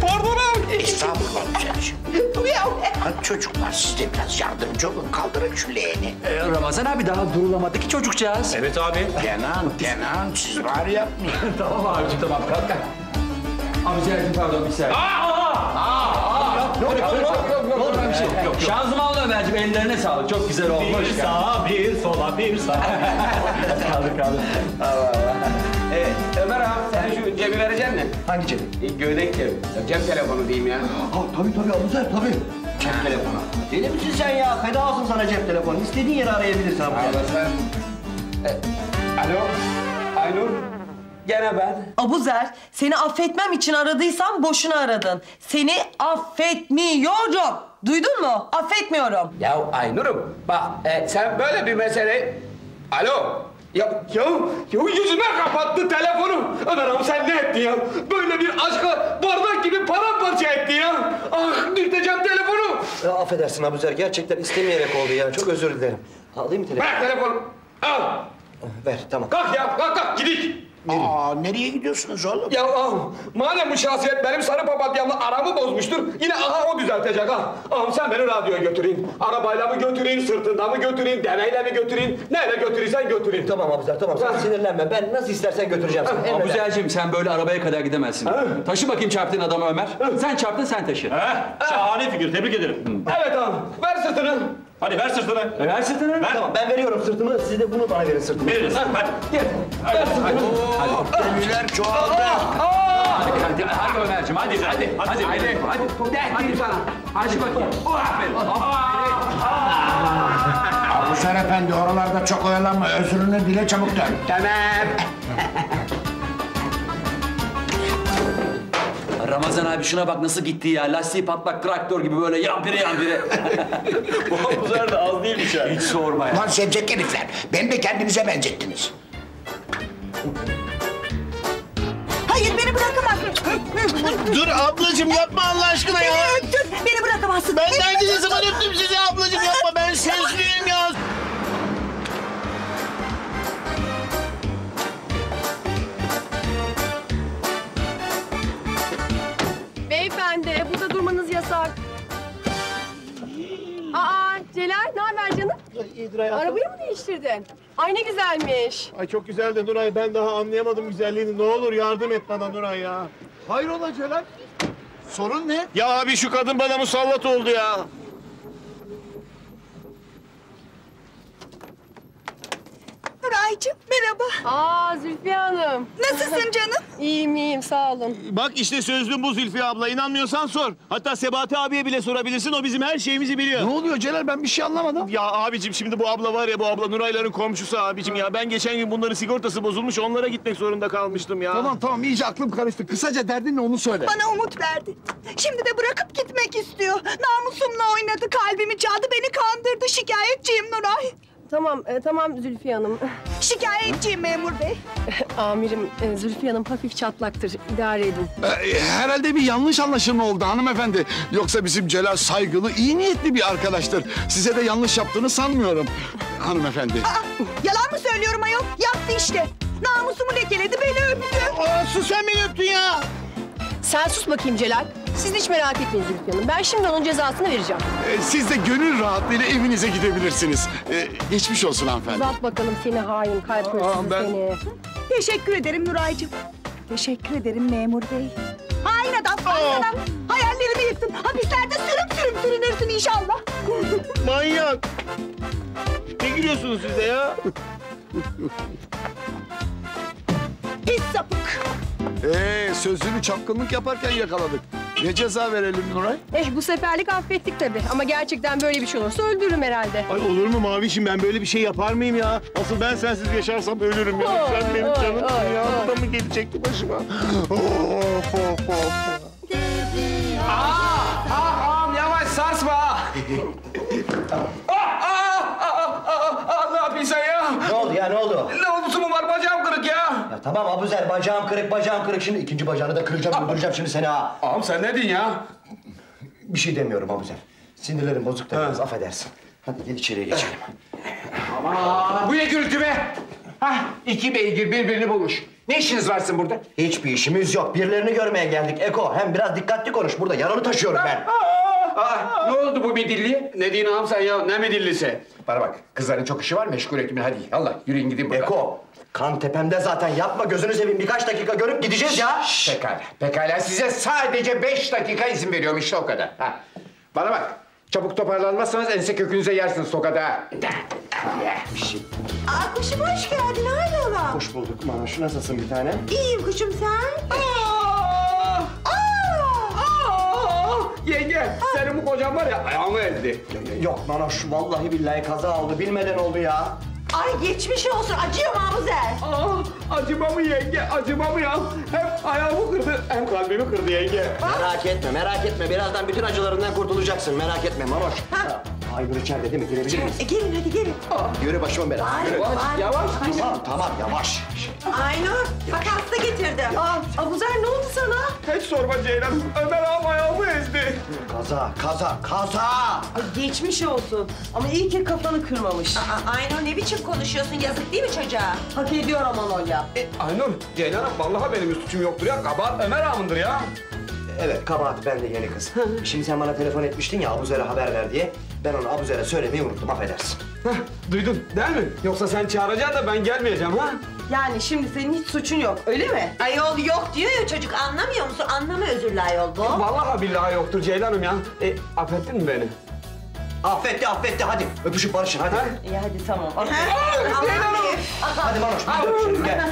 Pardon abi. Estağfurullah güzelciğim. Hadi çocuklar siz de biraz yardımcı olun. Kaldırın şu leğeni. Ee, Ramazan abi daha durulamadı ki çocukcağız. Evet abi. Kenan, Kenan siz var yapmayın. tamam abicim tamam kalk kalk. Abuzer'cim pardon bir saniye. Ne oluyor? Yok yok yok. yok, yok, yok. yok. Şanzımanlı Ömerciğim ellerine sağlık. Çok güzel olmuş. Bir sağa, bir sola, bir sağa. kaldı kaldı. Allah Allah. Ee, Ömer abi sen şu cebi vereceksin mi? Hangi cebi? E, Gödek cebi. Cep telefonu diyeyim ya. Ha, tabii tabii Abuzer tabii. Cep telefonu. Deli misin sen ya? Feda olsun sana cep telefonu. İstediğin yere arayabilirsin Abuzer. Allah sen... E, alo? Aynur? Gene ben. Abuzer, seni affetmem için aradıysam boşuna aradın. Seni affetmiyorum. Duydun mu? Affetmiyorum. Ya Aynur'um bak e, sen böyle bir mesele... Alo? Ya, ya, ya yüzüme kapattı telefonu. Abi sen ne ettin ya? Böyle bir aşka bardak gibi paramparça etti ya. Ah dürteceğim telefonu. Ya, affedersin Abuzer. Gerçekten istemeyerek oldu ya. Çok özür dilerim. Alayım mı telefonu? Ver telefonu. Al. Ver tamam. Kalk ya kalk kalk gidik. Aa, nereye gidiyorsunuz oğlum? Ya ah, madem bu şahsiyet benim sarı papatyamla aramı bozmuştur, yine aha o düzeltecek ha. Ağam sen beni radyoya götüreyim. Arabayla mı götüreyim, sırtında mı götüreyim, deveyle mi götüreyim, neyle götürürsen götüreyim. Tamam Abuzer tamam. Sen sinirlenme. Ben nasıl istersen götüreceğim seni. Emreder. Abuzerciğim sen böyle arabaya kadar gidemezsin. Taşı bakayım çarptığın adamı Ömer. Sen çarptın sen taşı. Şahane figür, tebrik ederim. Evet ağam, ver sırtını. Hadi ver sırtını. Ver sırtını. Ver. Tamam ben veriyorum sırtımı. Siz de bunu bana verin sırtımı. Veririz. Hadi. Gel, ver sırtını. Gemiler çoğaldı. Hadi, hadi, hadi Ömerciğim hadi hadi hadi hadi hadi Hadi sana. hadi bakayım. Aferin. Abuzar efendi oralarda çok oyalanma. Özrünü dile çabuk dön. Tamam. Ramazan abi şuna bak nasıl gitti ya. Lastiği patlak traktör gibi böyle yampire yampire. Bu Abuzer de az değilmiş ha. Hiç sorma ya. Lan sevecek herifler. Beni de kendinize benzettiniz. Hayır beni bırakamazsın. Dur ablacığım yapma Allah aşkına ya. Beni öptün. Beni bırakamazsın. Ben Beni zaman öptüm sizi ablacığım yapma. Ben sözlüyüm burada durmanız yasak. Aa, Celal, ne haber canım? İyidir hayatım. Arabayı mı değiştirdin? Ay ne güzelmiş. Ay çok güzel de Nuray ben daha anlayamadım güzelliğini. Ne olur yardım et bana Nuray ya. Hayrola Celal? Sorun ne? Ya abi şu kadın bana musallat oldu ya. Nuraycığım merhaba. Aa, Zülfiye Hanım. Nasılsın canım? İyiyim, iyiyim, sağ olun. Bak işte sözlüm bu Zülfiye abla. İnanmıyorsan sor. Hatta Sebati abiye bile sorabilirsin. O bizim her şeyimizi biliyor. Ne oluyor Celal ben bir şey anlamadım. Ya abicim şimdi bu abla var ya bu abla Nurayların komşusu abicim ya. Ben geçen gün bunların sigortası bozulmuş onlara gitmek zorunda kalmıştım ya. Tamam tamam iyice aklım karıştı. Kısaca derdin ne onu söyle. Bana umut verdi. Şimdi de bırakıp gitmek istiyor. Namusumla oynadı, kalbimi çaldı, beni kandırdı. Şikayetçiyim Nuray. Tamam, e, tamam Zülfiye Hanım. Şikayetçiyim memur bey. Amirim, e, Zülfiye Hanım hafif çatlaktır. İdare edin. Ee, herhalde bir yanlış anlaşılma oldu hanımefendi. Yoksa bizim Celal saygılı, iyi niyetli bir arkadaştır. Size de yanlış yaptığını sanmıyorum hanımefendi. Aa, yalan mı söylüyorum ayol? Yaptı işte. Namusumu lekeledi, beni öptü. Aa, sus sen beni öptün ya. Sen sus bakayım Celal. Siz hiç merak etmeyin Zülfiye Hanım. Ben şimdi onun cezasını vereceğim. Ee, siz de gönül rahatlığıyla evinize gidebilirsiniz. Ee, geçmiş olsun hanımefendi. Uzat bakalım seni hain kalp hırsızı ben- seni. Teşekkür ederim Nuraycığım. Teşekkür ederim memur bey. Hain adam, hain adam. Hayallerimi yıktın. Hapislerde sürüm sürüm sürünürsün inşallah. Manyak. Ne gülüyorsunuz siz de ya? Pis sapık. Ee, sözünü çapkınlık yaparken yakaladık. Ne ceza verelim Nuray? Eh bu seferlik affettik tabii. Ama gerçekten böyle bir şey olursa öldürürüm herhalde. Ay olur mu Mavişim ben böyle bir şey yapar mıyım ya? Asıl ben sensiz yaşarsam ölürüm ya. Oy, Sen benim oy, canımsın oy, ya. oy. Bu da mı gelecekti başıma? Of of. Tamam Abuzer bacağım kırık bacağım kırık. Şimdi ikinci bacağını da kıracağım öldüreceğim şimdi seni ha. Ağam sen ne diyorsun ya? Bir şey demiyorum Abuzer. Sinirlerim bozuk da biraz affedersin. Hadi gel içeriye geçelim. Aman bu ne gürültü be? Hah iki beygir birbirini bulmuş. Ne işiniz var sizin burada? Hiçbir işimiz yok. Birilerini görmeye geldik Eko. Hem biraz dikkatli konuş. Burada yaralı taşıyorum ben. Aa, ne oldu bu midilli? Ne diyorsun ağam sen ya? Ne midillisi? Bana bak kızların çok işi var meşgul etmeyin hadi. Allah yürüyün gidin buradan. Eko. Kan tepemde zaten yapma gözünü seveyim. Birkaç dakika görüp gideceğiz ya. Pekala, pekala. Size sadece beş dakika izin veriyorum işte o kadar. Ha. Bana bak, Çabuk toparlanmazsanız ense kökünüze yersiniz sokada. Aa kuşum hoş geldin hayrola? Hoş bulduk Manoş. Nasılsın bir tanem? İyiyim kuşum sen. Yenge, senin bu kocan var ya ayağımı ezdi. Yok Manoş, vallahi billahi kaza oldu. Bilmeden oldu ya. Ay geçmiş olsun acıyor mu Abuzer? Aa, acıma mı yenge, acıma mı ya? Hem ayağımı kırdı, hem kalbimi kırdı yenge. Merak etme, merak etme. Birazdan bütün acılarından kurtulacaksın. Merak etme Manoş. Ha. Aynur içeride değil mi? Girebilir miyiz? E, gelin hadi gelin. Yürü başımın belası. Ay, Yürü. ay. Yavaş. Tamam, tamam yavaş. Aynur bak hasta getirdim. Aa, Abuzer ne oldu sana? Hiç sorma Ceylan, Ömer ağam ayağımı ezdi. Kaza, kaza, kaza. Ay, geçmiş olsun. Ama iyi ki kafanı kırmamış. Aa, Aynur ne biçim konuşuyorsun yazık değil mi çocuğa? Hak ediyor Manolya. E, Aynur, Ceylan'a vallahi benim bir suçum yoktur ya. Kabahat Ömer ağamındır ya. Evet, kabahat ben de yeni kız. Şimdi sen bana telefon etmiştin ya Abuzer'e haber ver diye. Ben onu Abuzer'e söylemeyi unuttum, affedersin. Heh, duydun değil mi? Yoksa sen çağıracaksın da ben gelmeyeceğim ha? Yani şimdi senin hiç suçun yok öyle mi? Ayol yok diyor ya çocuk anlamıyor musun? Anlama özürlü ayol bu. Vallahi billahi yoktur Ceylan'ım ya. E, affettin mi beni? Affetti, affetti. Hadi öpüşüp barışın, hadi. İyi hadi tamam. Hadi Manoş, hadi öpüşelim, gel.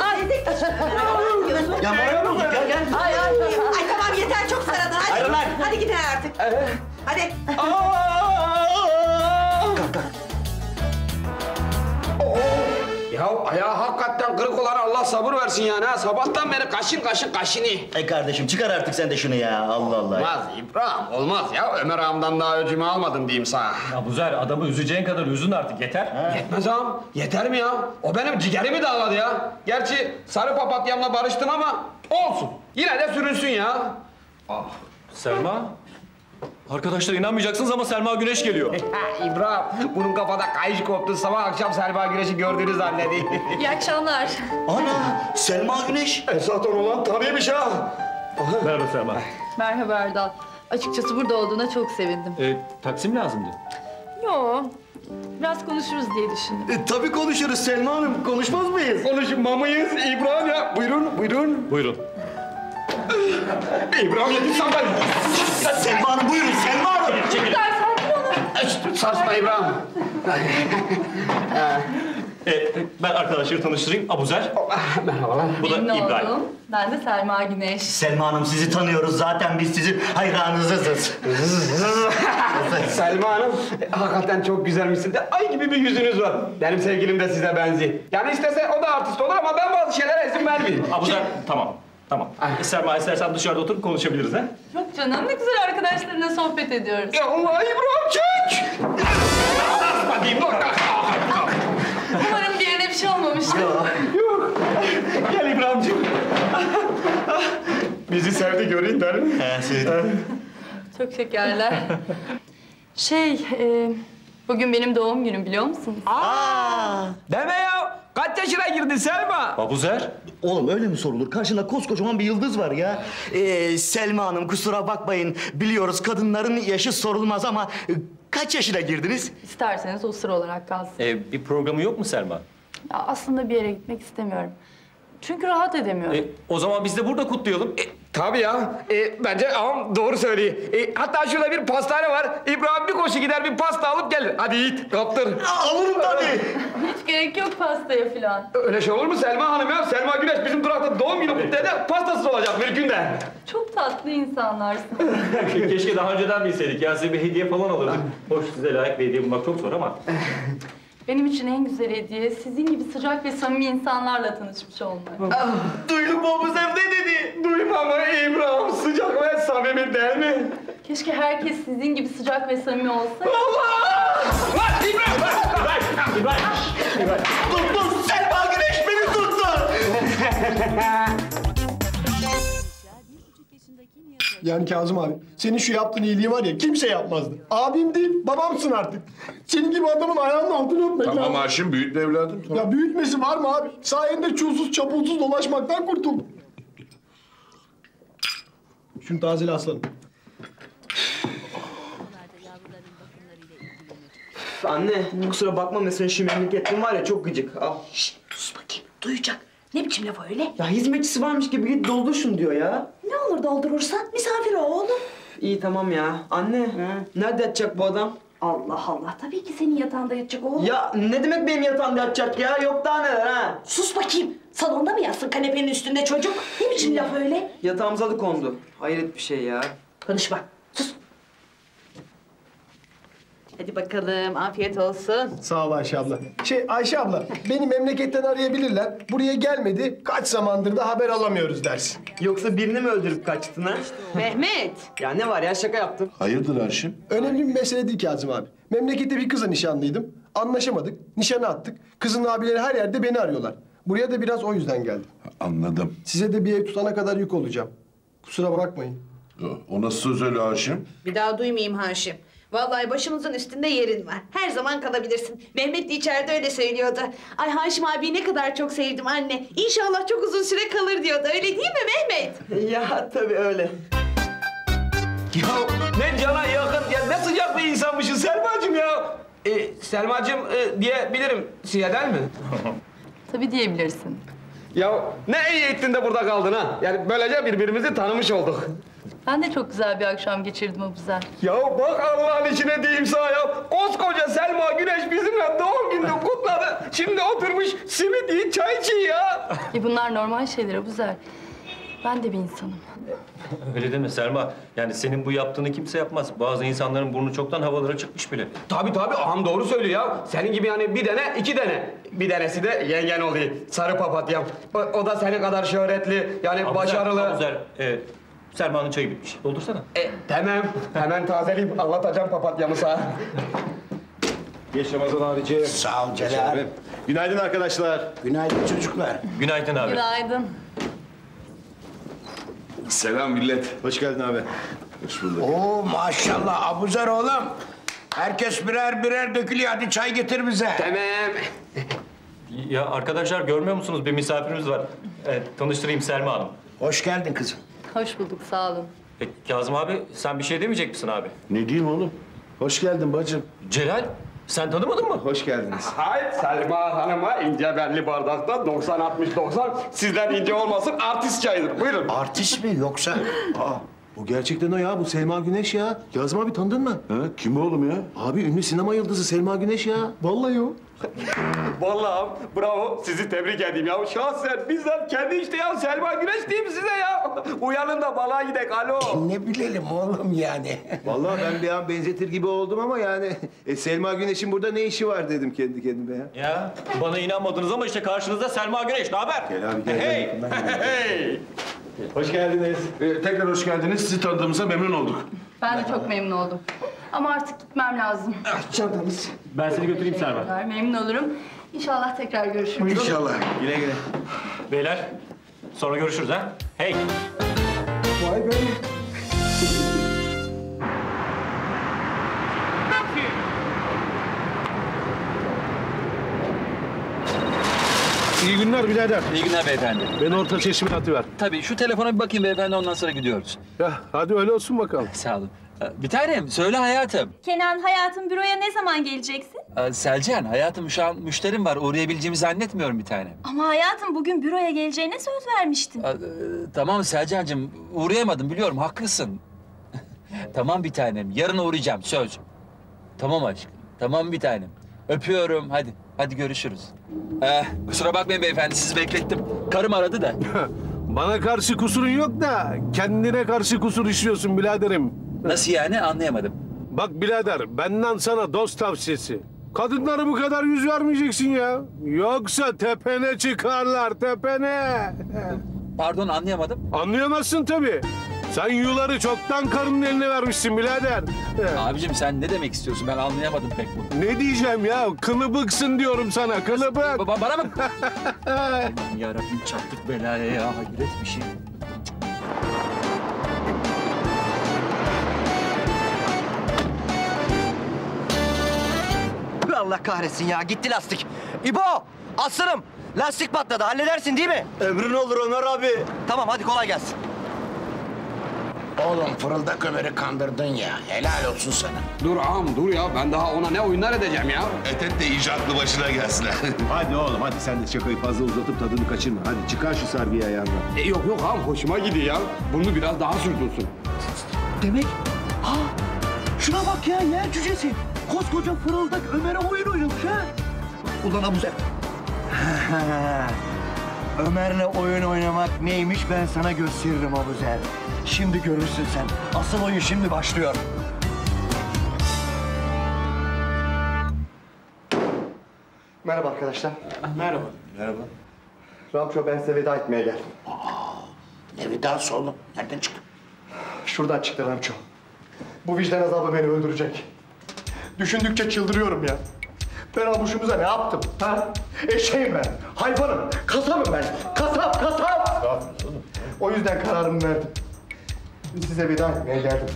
Ay tek Ya moral bozuk, gel gel. Ay ay ay tamam yeter çok saradın hadi. Lan. Hadi gidin artık. Hadi. Ya ayağı hakikaten kırık olan Allah sabır versin yani ha. Sabahtan beri kaşın kaşın kaşını. Ay kardeşim çıkar artık sen de şunu ya. Allah Allah. Olmaz İbrahim olmaz ya. Ömer ağamdan daha öcümü almadım diyeyim sana. Ya Buzer adamı üzeceğin kadar üzün artık yeter. Yetmez ağam. Yeter mi ya? O benim ciğerimi dağladı ya. Gerçi sarı papatyamla barıştım ama olsun. Yine de sürünsün ya. Selma. Arkadaşlar inanmayacaksınız ama Selma Güneş geliyor. İbrahim bunun kafada kayış koptu. Sabah akşam Selma Güneş'i gördüğünü zannedi. İyi akşamlar. Ana Selma Güneş. Esasen olan tanıymış ha. Merhaba Selma. Merhaba Erdal. Açıkçası burada olduğuna çok sevindim. E, taksim lazımdı. Yo, biraz konuşuruz diye düşündüm. E, tabii konuşuruz Selma Hanım. Konuşmaz mıyız? Konuşma mıyız İbrahim ya? Buyurun, buyurun. Buyurun. İbrahim yedi sandalye. Selma Hanım buyurun Selma Hanım. Çekilin. Sarsma İbrahim. E, ben arkadaşları tanıştırayım. Abuzer. Merhabalar. Bu da Memnun İbrahim. oldum. Ben de Selma Güneş. Selma Hanım sizi tanıyoruz. Zaten biz sizin hayranınızız. Selma Hanım, e, hakikaten çok güzelmişsin de ay gibi bir yüzünüz var. Benim sevgilim de size benziyor. Yani istese o da artist olur ama ben bazı şeylere izin vermeyeyim. Abuzer tamam. Tamam. E, Selma istersen dışarıda oturup konuşabiliriz ha. Yok canım ne güzel arkadaşlarına sohbet ediyoruz. Ya Allah İbrahim çek! Sarsma diyeyim dur. Umarım bir yerine bir şey olmamıştır. Yok. Gel İbrahimciğim. Bizi sevdi göreyim der mi? He sevdim. Çok şekerler. Şey, e, bugün benim doğum günüm biliyor musunuz? Deme ya. Kaç yaşına girdin Selma? Abuzer. Oğlum öyle mi sorulur? Karşında koskocaman bir yıldız var ya. Ee, Selma Hanım kusura bakmayın. Biliyoruz kadınların yaşı sorulmaz ama e, kaç yaşına girdiniz? İsterseniz o sıra olarak kalsın. E, bir programı yok mu Selma? Ya aslında bir yere gitmek istemiyorum. Çünkü rahat edemiyorum. E, o zaman biz de burada kutlayalım. E, Tabii ya. E, bence ağam doğru söylüyor. E, hatta şurada bir pastane var. İbrahim bir koşu gider bir pasta alıp gelir. Hadi Yiğit kaptır. Alırım tabii. Hiç gerek yok pastaya falan. Öyle şey olur mu Selma Hanım ya? Selma Güneş bizim durakta doğum günü kutlu eder. Pastasız olacak mümkün de. Çok tatlı insanlarsın. Keşke daha önceden bilseydik. Ya size bir hediye falan alırdık. Hoş size layık bir hediye bulmak çok zor ama. Benim için en güzel hediye sizin gibi sıcak ve samimi insanlarla tanışmış olmak. Duydun mu Abuzer ne dedi? Duyma mı İbrahim? Sıcak ve samimi değil mi? Keşke herkes sizin gibi sıcak ve samimi olsa. Allah! Lan İbrahim! İbrahim! İbrahim! İbrahim! Dur dur Selma Güneş beni tuttu. Yani Kazım abi, senin şu yaptığın iyiliği var ya kimse yapmazdı. Abim değil, babamsın artık. Senin gibi adamın ayağının altını öpmek Tamam lazım. Haşim büyütme evladım. Tamam. Ya büyütmesi var mı abi? Sayende çulsuz çapulsuz dolaşmaktan kurtuldum. Şunu tazele aslanım. Anne kusura bakma mesela şu memleketin var ya çok gıcık. Al. Sus bakayım duyacak. Ne biçim laf öyle? Ya hizmetçisi varmış gibi git doldur şunu diyor ya. Ne olur doldurursan misafir ol oğlum. İyi tamam ya. Anne, nerede yatacak bu adam? Allah Allah tabii ki senin yatağında yatacak oğlum. Ya ne demek benim yatağımda yatacak ya? Yok daha neler ha? Sus bakayım. Salonda mı yatsın kanepenin üstünde çocuk? Ne biçim laf öyle? Yatağımıza da kondu. Hayret bir şey ya. Konuşma. Sus. Hadi bakalım afiyet olsun. Sağ ol Ayşe abla. Şey Ayşe abla, beni memleketten arayabilirler. Buraya gelmedi, kaç zamandır da haber alamıyoruz dersin. Yoksa birini mi öldürüp kaçtın ha? Mehmet. Ya ne var ya şaka yaptım. Hayırdır Haşim? Önemli bir mesele değil Kazım abi. Memlekette bir kızla nişanlıydım. Anlaşamadık, nişanı attık. Kızın abileri her yerde beni arıyorlar. Buraya da biraz o yüzden geldim. Anladım. Size de bir ev tutana kadar yük olacağım. Kusura bakmayın. O nasıl söz öyle Haşim? Bir daha duymayayım Haşim. Vallahi başımızın üstünde yerin var. Her zaman kalabilirsin. Mehmet de içeride öyle söylüyordu. Ay Haşim abi ne kadar çok sevdim anne. İnşallah çok uzun süre kalır diyordu. Öyle değil mi Mehmet? ya tabii öyle. Ya ne cana yakın, ya ne sıcak bir insanmışsın Selma'cığım ya. Ee, Selma'cığım e, diyebilirim, size değil mi? Tabii diyebilirsin. Ya ne iyi ettin de burada kaldın ha. Yani böylece birbirimizi tanımış olduk. Ben de çok güzel bir akşam geçirdim Abuzer. Ya bak Allah'ın içine diyeyim sana ya. Koskoca Selma Güneş bizimle doğum gününü kutladı. Şimdi oturmuş simit yiyip çay içiyor ya. E bunlar normal şeyler Abuzer. Ben de bir insanım. Öyle deme Selma. Yani senin bu yaptığını kimse yapmaz. Bazı insanların burnu çoktan havalara çıkmış bile. Tabii tabii ağam doğru söylüyor ya. Senin gibi yani bir dene iki dene. Bir denesi de yengen oluyor. Sarı papatyam. O, o da senin kadar şöhretli yani Abuzer, başarılı. Abuzer, e, Selma'nın çayı bitmiş. Doldursana. E, tamam. Hemen tazeleyip anlatacağım papatyamı sana. Geç Ramazan abici. Sağ ol Celal. Günaydın arkadaşlar. Günaydın çocuklar. Günaydın abi. Günaydın. Selam millet. Hoş geldin abi. Hoş bulduk. Oo maşallah Abuzer oğlum. Herkes birer birer dökülüyor. Hadi çay getir bize. Tamam. Ya arkadaşlar görmüyor musunuz? Bir misafirimiz var. E, tanıştırayım Selma Hanım. Hoş geldin kızım. Hoş bulduk sağ olun. E, Kazım abi sen bir şey demeyecek misin abi? Ne diyeyim oğlum? Hoş geldin bacım. Celal sen tanımadın mı? Hoş geldiniz. Hayır Selma Hanım'a ince belli bardakta 90-60-90 sizden ince olmasın artist çayıdır. Buyurun. Artist mi yoksa? Aa, bu gerçekten o ya. Bu Selma Güneş ya. Kazım abi tanıdın mı? Ha, kim oğlum ya? Abi ünlü sinema yıldızı Selma Güneş ya. Vallahi o. Vallahi bravo sizi tebrik edeyim ya. Şahsen bizzat kendi işte ya Selma Güneş diyeyim size ya. Uyanın da balığa gidek alo. Ne bilelim oğlum yani. Vallahi ben bir an benzetir gibi oldum ama yani e, Selma Güneş'in burada ne işi var dedim kendi kendime ya. Ya bana inanmadınız ama işte karşınızda Selma Güneş. Ne haber? Gel abi gel. gel, Hey! Hey. Hoş geldiniz. Ee, tekrar hoş geldiniz. Sizi tanıdığımıza memnun olduk. Ben de çok memnun oldum. Ama artık gitmem lazım. Çantamız. Ben seni götüreyim Selma. Memnun olurum. İnşallah tekrar görüşürüz. İnşallah. Güle güle. Beyler sonra görüşürüz ha. Hey! Vay be. İyi günler birader. İyi günler beyefendi. Beni orta çeşme atıver. Tabii şu telefona bir bakayım beyefendi ondan sonra gidiyoruz. Ya hadi öyle olsun bakalım. Sağ olun. Ee, Bir tanem söyle hayatım. Kenan hayatım büroya ne zaman geleceksin? Ee, Selcan hayatım şu an müşterim var uğrayabileceğimi zannetmiyorum bir tanem. Ama hayatım bugün büroya geleceğine söz vermiştin. Ee, e, Tamam Selcan'cığım uğrayamadım biliyorum haklısın. tamam bir tanem yarın uğrayacağım söz. Tamam aşkım tamam bir tanem. Öpüyorum hadi hadi görüşürüz. Ee, kusura bakmayın beyefendi sizi beklettim. Karım aradı da. Bana karşı kusurun yok da kendine karşı kusur işliyorsun biraderim. Nasıl yani anlayamadım. Bak birader benden sana dost tavsiyesi. Kadınlara bu kadar yüz vermeyeceksin ya. Yoksa tepene çıkarlar tepene. Pardon anlayamadım. Anlayamazsın tabii. Sen yuları çoktan karının eline vermişsin birader. Abicim sen ne demek istiyorsun ben anlayamadım pek bunu. Ne diyeceğim ya? Kılıbıksın diyorum sana kılıbık. Ba- bana mı? Aman yarabbim çattık belaya ya hayret bir şey. Allah kahretsin ya gitti lastik. İbo aslanım lastik patladı halledersin değil mi? Ömrün olur Ömer abi. Tamam hadi kolay gelsin. Oğlum fırıldak Ömer'i kandırdın ya. Helal olsun sana. Dur ağam dur ya ben daha ona ne oyunlar edeceğim ya. Et et de iyice aklı başına gelsin. Hadi oğlum hadi sen de şakayı fazla uzatıp tadını kaçırma. Hadi çıkar şu sargıyı ayağından. E, yok yok ağam hoşuma gidiyor ya. Bunu biraz daha sürdürsün. Demek Ha, şuna bak ya yer cücesi. Koskoca fırıldak Ömer'e oyun oynamış ha. Ulan Abuzer. Ömer'le oyun oynamak neymiş ben sana gösteririm Abuzer. Şimdi görürsün sen. Asıl oyun şimdi başlıyor. Merhaba arkadaşlar. Merhaba. Merhaba. Ramço ben size veda etmeye geldim. Ne vedası oğlum? Nereden çıktı? Şuradan çıktı Ramço. Bu vicdan azabı beni öldürecek. Düşündükçe çıldırıyorum ya. Ben abuşumuza ne yaptım? Ha? Eşeğim ben, hayvanım, kasabım ben. Kasap, kasap! O yüzden kararımı verdim. Size veda etmeye geldim.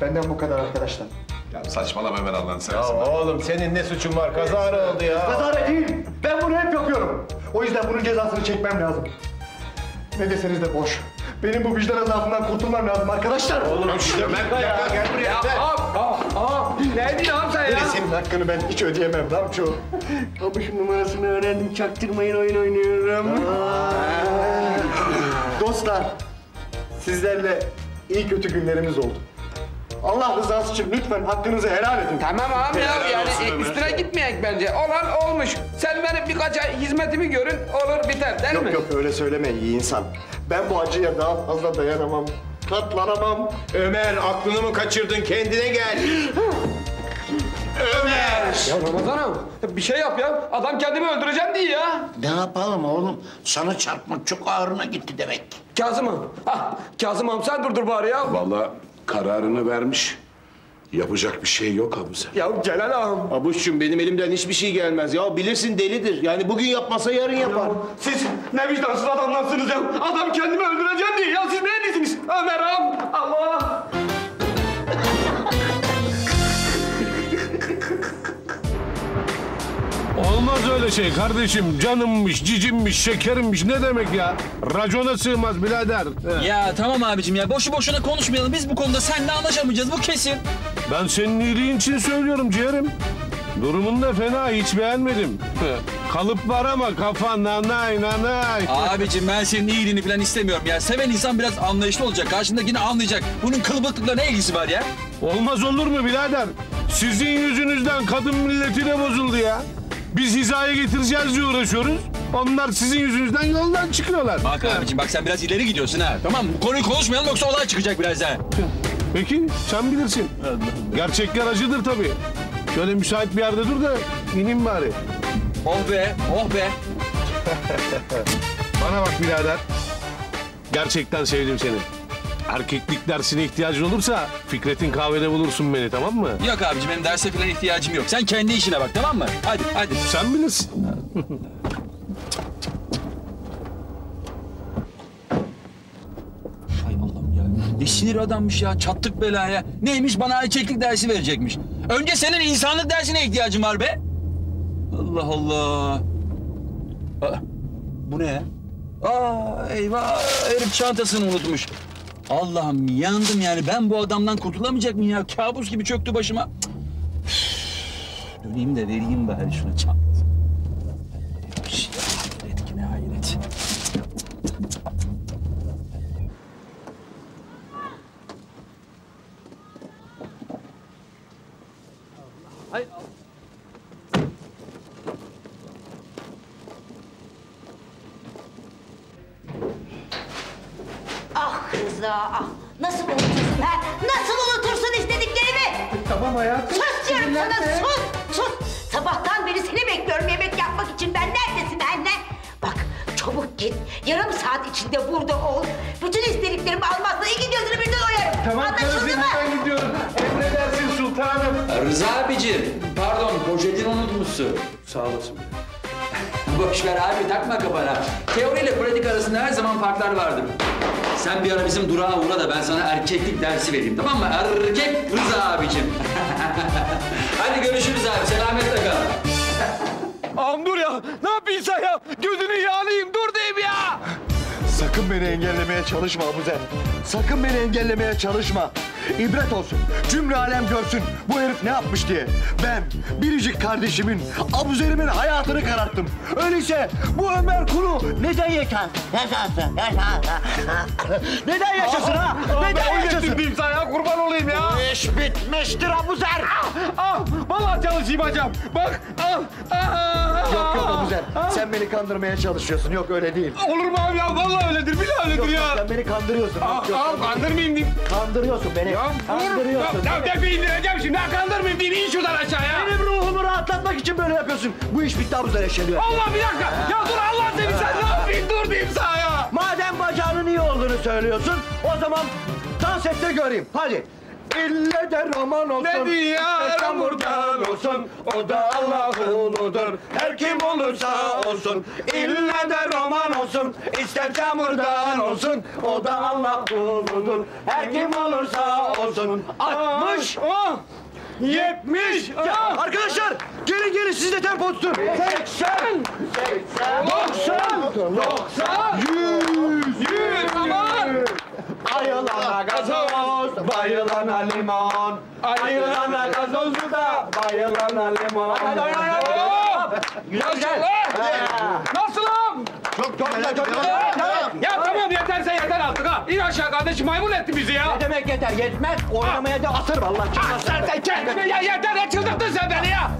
Benden bu kadar arkadaşlar. Ya saçmalama Ömer Allah'ını Ya seversen. oğlum senin ne suçun var? Kazara oldu ya. Kazara değil, ben bunu hep yapıyorum. O yüzden bunun cezasını çekmem lazım. Ne deseniz de boş. Benim bu vicdan azabından kurtulmam lazım arkadaşlar. Oğlum işte Ömer ya, gel buraya. Ya hop hop hop. Ne diyorsun ağam sen ya? Senin hakkını ben hiç ödeyemem Ramço. Abuşum numarasını öğrendim, çaktırmayın oyun oynuyorum. Dostlar, sizlerle iyi kötü günlerimiz oldu. Allah rızası için lütfen hakkınızı helal edin. Tamam abi ya yani e, üstüne gitmeyek bence. Olan olmuş. Sen benim birkaç ay hizmetimi görün olur biter değil Yok mi? yok öyle söyleme iyi insan. Ben bu acıya daha fazla dayanamam. Katlanamam. Ömer aklını mı kaçırdın? Kendine gel. Ömer! Ya Ramazan'ım bir şey yap ya. Adam kendimi öldüreceğim diye ya. Ne yapalım oğlum? Sana çarpmak çok ağrına gitti demek ki. Kazım'ım. Ah Kazım ağam sen durdur bari ya. Vallahi kararını vermiş. Yapacak bir şey yok Abuzer. Ya Celal ağam. Abuşçum benim elimden hiçbir şey gelmez. Ya bilirsin delidir. Yani bugün yapmasa yarın yapar. Siz ne vicdansız adamlarsınız ya. Adam kendimi öldüreceğim diye. Ya siz neredesiniz? Ömer ağam. Allah. Olmaz öyle şey kardeşim. Canımmış, cicimmiş, şekerimmiş ne demek ya? Racona sığmaz birader. He. Ya tamam abicim ya boşu boşuna konuşmayalım. Biz bu konuda seninle anlaşamayacağız bu kesin. Ben senin iyiliğin için söylüyorum ciğerim. Durumun da fena hiç beğenmedim. Kalıp var ama kafa nanay nanay. Abicim ben senin iyiliğini falan istemiyorum ya. Seven insan biraz anlayışlı olacak. Karşındakini anlayacak. Bunun kılıbıklıkla ne ilgisi var ya? Olmaz olur mu birader? Sizin yüzünüzden kadın milleti de bozuldu ya. Biz hizaya getireceğiz diye uğraşıyoruz. Onlar sizin yüzünüzden yoldan çıkıyorlar. Bak abicim bak sen biraz ileri gidiyorsun ha. Tamam bu konuyu konuşmayalım yoksa olay çıkacak biraz ha. Peki sen bilirsin. Gerçekler acıdır tabii. Şöyle müsait bir yerde dur da ineyim bari. Oh be, oh be. Bana bak birader. Gerçekten sevdim seni. Erkeklik dersine ihtiyacın olursa Fikret'in kahvede bulursun beni tamam mı? Yok abicim benim derse falan ihtiyacım yok. Sen kendi işine bak tamam mı? Hadi hadi. Sen bilirsin. Hay Allah'ım ya. Ne sinir adammış ya. Çattık belaya. Neymiş bana erkeklik dersi verecekmiş. Önce senin insanlık dersine ihtiyacın var be. Allah Allah. Aa, bu ne ya? Aa eyvah herif çantasını unutmuş. Allah'ım yandım yani. Ben bu adamdan kurtulamayacak mıyım ya? Kabus gibi çöktü başıma. Döneyim de vereyim bari şuna çantası. Hayret ya, hayret ki ne hayret. Hay Ah Rıza ah. Nasıl unutursun ha? Nasıl unutursun istediklerimi? Tamam hayatım. Sus diyorum sana Sinirlenme. sus sus. Sabahtan beri seni bekliyorum yemek yapmak için. Ben neredesin anne? Bak çabuk git. Yarım saat içinde burada ol. Bütün istediklerimi almazsa iki gözünü birden oyarım. Tamam Anlaşıldı karıcığım mı? hemen gidiyorum. Emredersin sultanım. Rıza abicim, pardon poşetini unutmuşsun. Sağ olasın. Boş ver abi takma kafana. Teori ile pratik arasında her zaman farklar vardır. Sen bir ara bizim durağa uğra da ben sana erkeklik dersi vereyim tamam mı? Erkek Rıza abicim. Hadi görüşürüz abi selametle kal. Ağam dur ya. Ne yapıyorsun sen ya? Gözünü yağlayayım dur. Sakın beni engellemeye çalışma Abuzer. Sakın beni engellemeye çalışma. İbret olsun. Cümle alem görsün bu herif ne yapmış diye. Ben biricik kardeşimin, Abuzer'imin hayatını kararttım. Öyleyse bu Ömer Kulu neden yaşasın? Yaşasın, yaşasın. neden yaşasın ha? Neden yaşasın? diyeyim sana kurban olayım ya. Bu iş bitmiştir Abuzer. Ah, vallahi çalışayım hocam. Bak, al. Ah, Yok yok Abuzer. Sen beni kandırmaya çalışıyorsun. Yok öyle değil. Olur mu abi ya? Vallahi öyledir, billahi öyledir ya. sen beni kandırıyorsun. Ah, Yok, ah, kandırmayayım diyeyim. Kandırıyorsun beni. Ya, Kandırıyorsun. Ya, ya defi indireceğim şimdi. Ha, kandırmayayım diyeyim. İn şuradan aşağıya. Benim ruhumu rahatlatmak için böyle yapıyorsun. Bu iş bitti Abuzer eşeliyor. Allah bir dakika. Ya dur Allah seni sen ne yapayım? Dur diyeyim sana ya. Madem bacağının iyi olduğunu söylüyorsun, o zaman dans et de göreyim. Hadi. İlle de roman olsun. Ne ister çamurdan olsun. O da Allah'ın uludur. Her kim olursa olsun. İlle de roman olsun. ister çamurdan olsun. O da Allah'ın uludur. Her kim olursa olsun. 60. Oh. 70. Ya, arkadaşlar gelin gelin siz de tempo tutun. 80. 80. 90. 90. 100. 100. Aman. Ayılana gazoz, bayılana limon. Ayılana gazozu da, bayılana limon. Hadi oyna oyna güzel. Nasılım? Çok çok güzel çok güzel. Ya tamam yeterse yeter artık ha. İn aşağı kardeşim maymun etti bizi ya. Ne demek yeter yetmez. Oynamaya da atır vallahi. Ah, sen sen kendine ya yeter ya çıldırttın sen beni ya.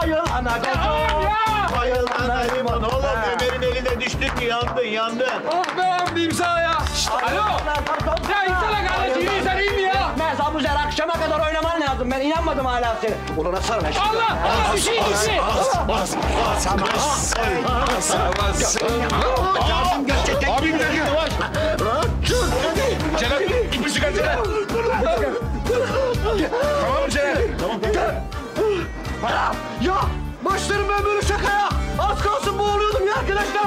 Ayılana gazoz, ya. bayılana limon. Oğlum Ömer'in eline düştün ki yandın yandın. Oh be sana ya. Alo. Ya insana kardeşim iyi sen Yetmez Abuzer akşama kadar oynaman lazım. Ben inanmadım hala seni. Ulan asarım eşit. Allah Allah bir şey şey. Bas bas bas. Abi bir dakika yavaş. Celal ipi çıkarsana. Tamam mı Celal? Ya başlarım ben böyle şakaya. Az kalsın boğuluyordum ya arkadaşlar.